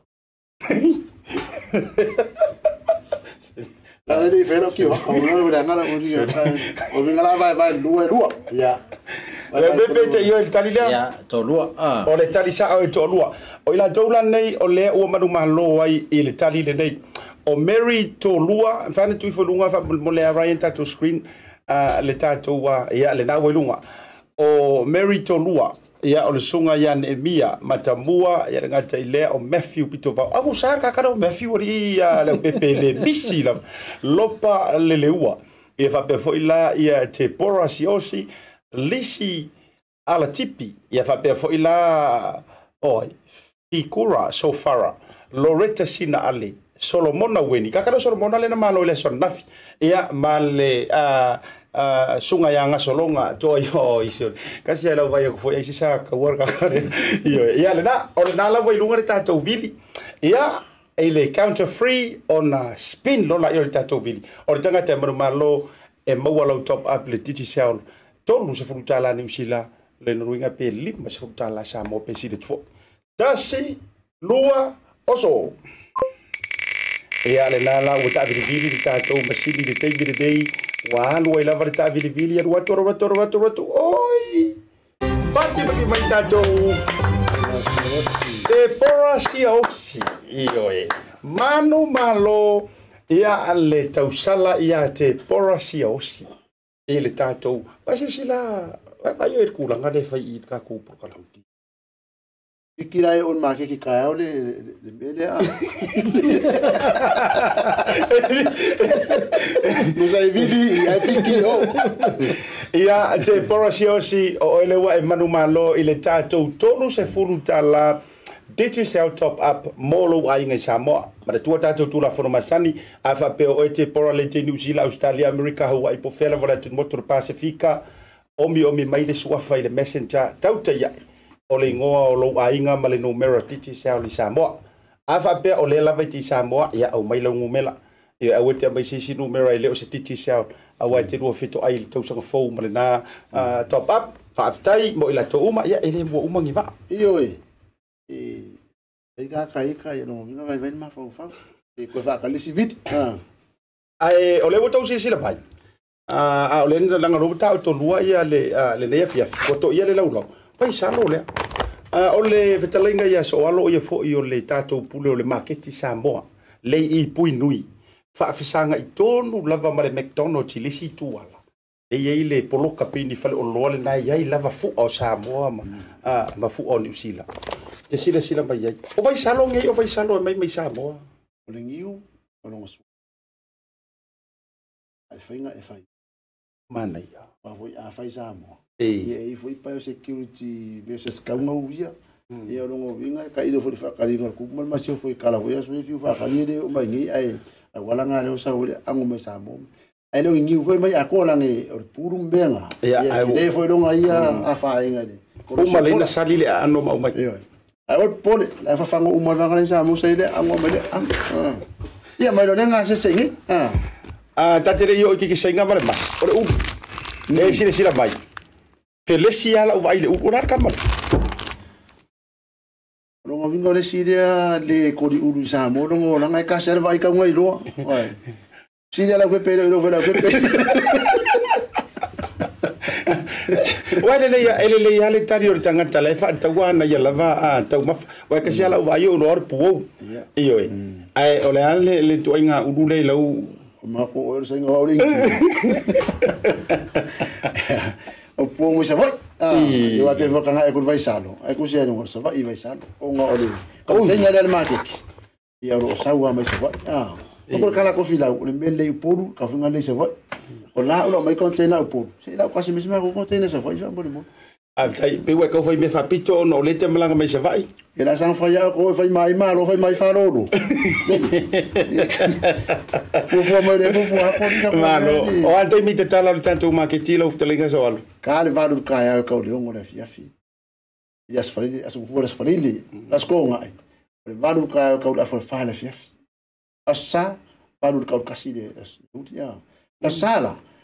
Nā rei i whenau ki o. O rei i whenau ki o. O rei ngā lawa i vai lua i lua. Ia. Le bebe te i o le tali lea. Ia, to lua. O le tali sa o i to lua. Ia. o i latou nei o lea ua manumālō ai i le tali lenei o mary tolua fanatui foluga faamolea ryan tatou screen uh, le tatou uh, ia lenā uailuga o mary tolua ia o le suga ia neemia ma tamua ia le gata i lea o mathew pitovao aku sa le o mathew alii ia le pepe le *laughs* misi lava lopa leleua ia faapea foʻi la ia te pora siosi lisi alatipi ia faapea foʻi la oai oh, i Sofara, Loretta fara loreta sina ale solomona weni kakala solomona le na malo le son nafi ya male a uh, a uh, sunga ya solonga to yo iso kasi ala vai ko foi e isa ka work ka yo ya le na o na la vai lunga ta vili ya ele counter free on spin lo la yo ta to vili o tanga te mar malo e mo wala top up le tichi sel to lu se fu tala usila le no ringa pe lip ma se fu sa mo pe si de tfo Tasi lua so E ale nala o ta vilivili di tatou masini di tei mire dei. Wa alua i lava di ta vilivili aru atu aru atu aru Oi! Bati bati mai tatou. Te pora si ausi. Ioe. Manu malo. Ia ale tausala ia te pora si ausi. Ele tatou. Pasi sila. Vai vai eu ir kulanga de fai il ka kupur Kiraye on make ki kaya ou le bele an. Nou sa evidi, a ti ki ou. Ia, te porasi o si o ele wa e manu malo i le tātou tonu se furu tā la Digicel Top Up molo a inga Samoa. Ma te tua tātou tūla whono masani, a whapeo o e te pora le te New Zealand, Australia, Amerika, Hawaii, po whela wala tu motor Pasifika, omi omi mai le suafa i le messenger, tauta iai. o le ingoa o lou aiga ma le numera titisao li samoa afa pea o le lava i tisamoa ia au mai laugumela ia aua te amai sisi numera ai lē o se titisao aua e telua fetoai i le tausagafou ma lenā top up faafetai mo i latou uma ia e lē mua uma givaa ioe ai kakaika ia logavila vaivai le mafaufau e koe faakalisi viti ae o le ua tausisi la pai a o le lagalou taʻu tolua ia le lenei afiafi ua toʻia le laulau paisa lo le a o le vetalainga ia so alo ia fo o le tatou pule o le maketi samoa le i pui nui faafesaga i tonu lava ma le mcdonalds i lisi tuala e iai le poloka peini fale lenā iai lava fu'a o samoa ma ma fu'a o niusila te silasila mai ai o vaisalogi ai o vaisalo e mai mai samoa o le giu o logosu ae faiga e fai e manaia faavoi afai samoa e i foi pa security me se ska unha uvia e o longo vinga e caído foi fa calinga o cumal mas eu foi cala voia so fiu fa calide o mai ngi ai a wala ngare o saure ango me sa bom ai longo ngi foi mai a cola ngi o puro um benga e dei foi longo aí a fa inga e de o mal ainda sali le ano ma mai ai o pole la fa e fa ngo uma ngare sa mo sei le ango me de ia mai lo nenga se sei ah ah tatere yo ki ki sei ngamare mas o le um Nei sila sila bai. Lah Ke lah *laughs* eh, lesi ah, lah ya la uvaile eh. hmm. u ular kam mal. Rongo vingo lesi dia le kodi uru sa mo rongo la ngai ka serva ika ngai ro. Si dia la ve pe ro ve la ve pe. Wa le le ya ele le ya le tari ur tanga tala fa ta wa na ya la va a ta ma wa ka sia la u ayo ur pu. Iyo e. Ai ole ale le to inga uru le la u ma ko ur sa ngau ring. o po mo sa vai eu até vou cangar ah. é que vai salo é que o senhor não vai vai salo o nga oli como tem ele market e o saua mais sa vai ah o por cala ko fila o me le poru ka funga le sa vai o lá o mai container o poru sei lá quase mesmo o container sa vai já bom Atai pe wa ko foi me fa pito ona o lete malanga me se vai. E la sang fai ko foi mai ma lo foi mai fa lo lo. Fu fu mai de fu fu a ko ni ka. Ma lo o ante mi te tala tanto ma ke tilo fu telenga so al. Ka le va du ka ya ko le ngora fi fi. Ya sfali as fu ras fali li. Las ko ngai. Le va du ka ko da fu fa le fi. Asa va du ka ka si de. Ya. La sala.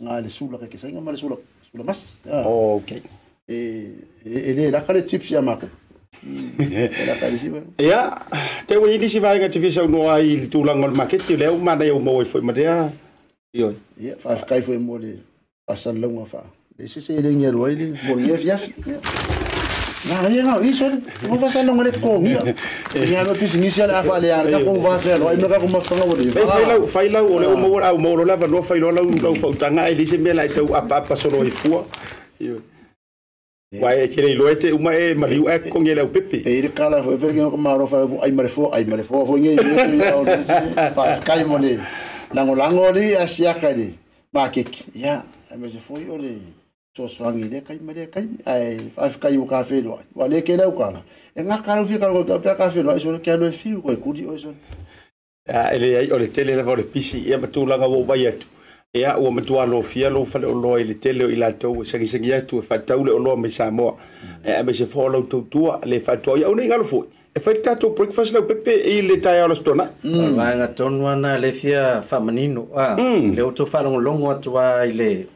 nga le sula ka kesenga ma le mas okay e ele la kare chips ya mako ia te ua ilisi vaega te fesaunoa i le tulaga o le maketi o lea u manai au maua i foi malea foi mo le le le Ah, yun nga, isun. Mabasa nung ulit ko. Kaya nga pisingisya na afa liya. Kaya kung ba fair, ay mga kumapanga ulit. Eh, failaw, failaw, ole umawal au, mawalo lava, no failaw lau, lau fautanga, me lise mela, ito Ik solo ifua. Wai, kire ilo loete uma e mariu e kongi lau pepe. E ire kala, foi fer kong kumaro, ay marefo, ay fo foi nge, kai mo Lango lango ni, ni. ya, soasoagi le kaima le kaimi ae faafekai ua kafelo ai ua lē kelau kala e gakalufi kalogotoa pea kafelo ai sole kealo e fiu koe kuli oe sole a e leai o le tele lava o le pisi ia matulaga ua umai atu ia ua matualofia lou faleoloa i le tele o i latou e sagisagi atu e faatau le oloa mai samoa e mai se foa lau tautua le faatuau ia aunai galo foʻi e fai tatou breakfast lau pepe e i le tae o lasitona vaega mm. tonu ana le fia faamanino a mm. le outou faalogologo atu a i le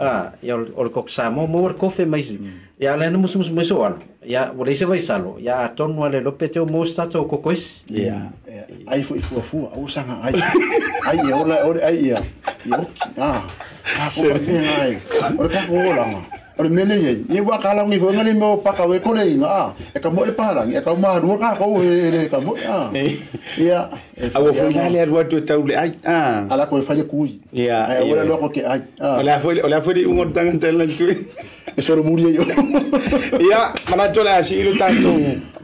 a ah, ya ol kok sa mo mo ko fe mai mm. ya le mus mus mai so ala ya wole se vai salo ya ton wale lo pete mo sta to ko kois ya yeah. ai fu fu fu au sa nga ai ai ya ola ai ya ya ah ka ko ni ai ol ka ko ola ma o le mele ye ye wa kala ngi fonga le mo paka we kore inga a e ka mo le pala ngi e ka ma ru ka ko he le ka mo a ya a wo fo ya le ru to tau le ai a ala ko fa ye kui ya e wala lo ko ke ai ola fo ola fo di un tanga tel na tu e so muri yo ya mana to la si ilu tanto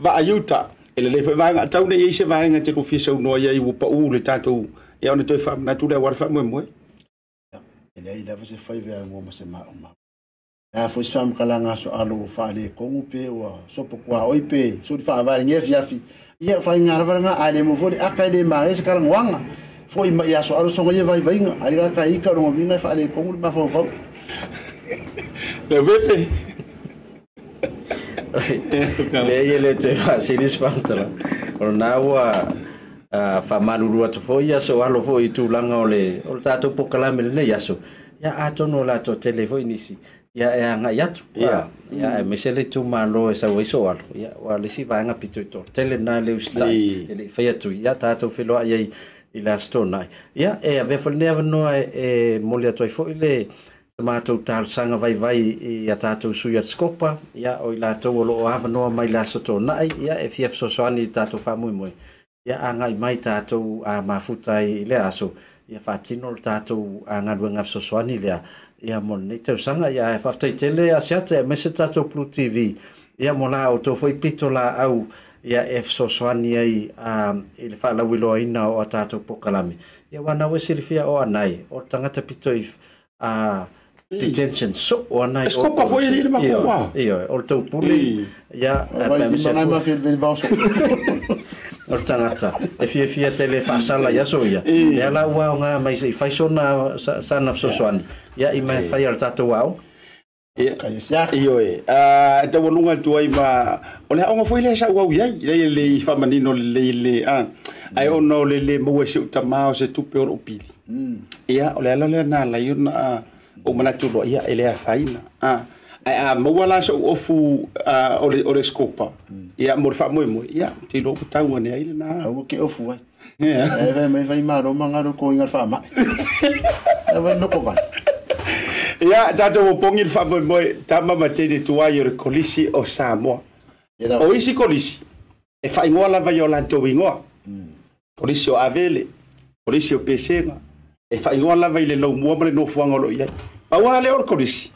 ba ayuta ele le fa va tau le ye se va nga te ko fi so no ye wo pa u le tanto ya ona to fa na tu le wa fa mo mo ele ele va se fa ve mo se ma a fo sam kalanga so alu fa le kongu pe wa so po kwa oi pe so fa va ni fi fi ye fa nga ra va nga ale mo fo a ka le ma es ka nga wanga fo i ma ya so alu so ye va va nga ale ka i ka ro mi na fa le kongu ma fo fo *laughs* le ve pe le ye le te fa si dis fa tra ro na wa a fa malu ru to fo ya so alu fo i tu langa ole ol ta to po kala me le ya so ya a to no la to tele fo inisi ya ya nga ya tu ya ya e mesele tu ma lo esa we so al ya wa le si va nga pitu to tele na le usta ele fa ya tu ya ta to filo ya ila sto na ya e ave fo ne ave no e, e molia toi fo ile ma to tar sanga vai vai ya ta to su ya skopa ya o ila to lo ave no mai la sto na ya e fi so so ani ta to fa mu mu ya anga mai ta to a mafuta ile aso ya fa tinol ta to anga lu nga so so ani ya ia mo ni te sanga ia e fafta i tele a siate e mese tato plu TV ia mo la o tofoi pito la au ia e fso swani ai i le whala wilo ina o a tato pokalami ia wana we sirifia o anai o tangata pito i a detention so o anai esko pa hoi ni le makua ia o le tau puli ia a pa mese fua *laughs* hortan ata e fia fia tele faasala ya so ya, ya la ua nga, mai sei fai sona sana fesoasoani ia i ya, fai a le tatou ah, ao ioe taualuga atu ai ma o le aʻoga foi le saʻu au iai lai lei faamanino lelei le a no ona o lele maua e seʻu tamā o se tupe o pili mm. o le ala o na anā lai ona ou manatuloa ia e le a Eh, a ah, maua la so ofu o ah, le o le skopa mm. ia mo fa mo mo ia ti lo ta wa ne ile na ah, o ke ofu ai ia e eh, vai mai vai maro manga ro ko inga fa ma *laughs* e eh, vai no ko va ia tato mo pongi fa mo mo ta ma ma te tu ai o kolisi o samo o isi kolisi e fa ingoa la vai o la to ingoa mm. kolisi o avele kolisi o pesenga e fa ingoa la vai le lo mo mo le no fuanga lo ia pa wa le o kolisi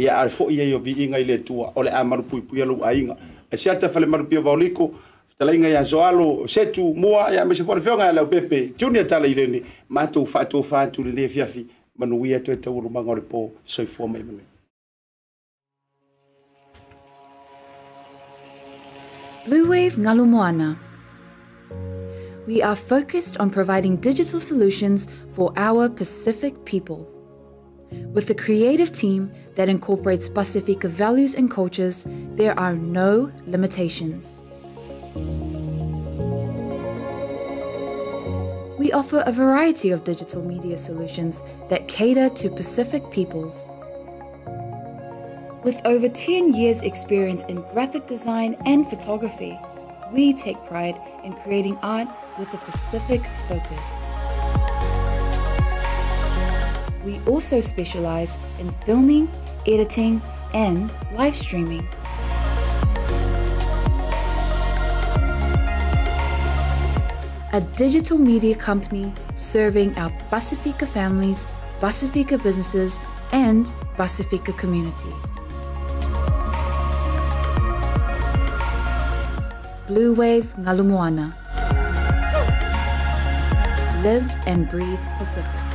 ia ar fo ia yo vi inga ile tua ole pui pui alu ainga fale maru pia vauliko tala inga zoalo setu mua mese pepe junior tala ile ni matu le to uru manga po mai mai Blue Wave Ngalu We are focused on providing digital solutions for our Pacific people. With a creative team that incorporates Pacifica values and cultures, there are no limitations. We offer a variety of digital media solutions that cater to Pacific peoples. With over 10 years' experience in graphic design and photography, we take pride in creating art with a Pacific focus. We also specialize in filming, editing, and live streaming. A digital media company serving our Pacifica families, Pacifica businesses, and Pacifica communities. Blue Wave Ngalumuana. Live and breathe Pacific.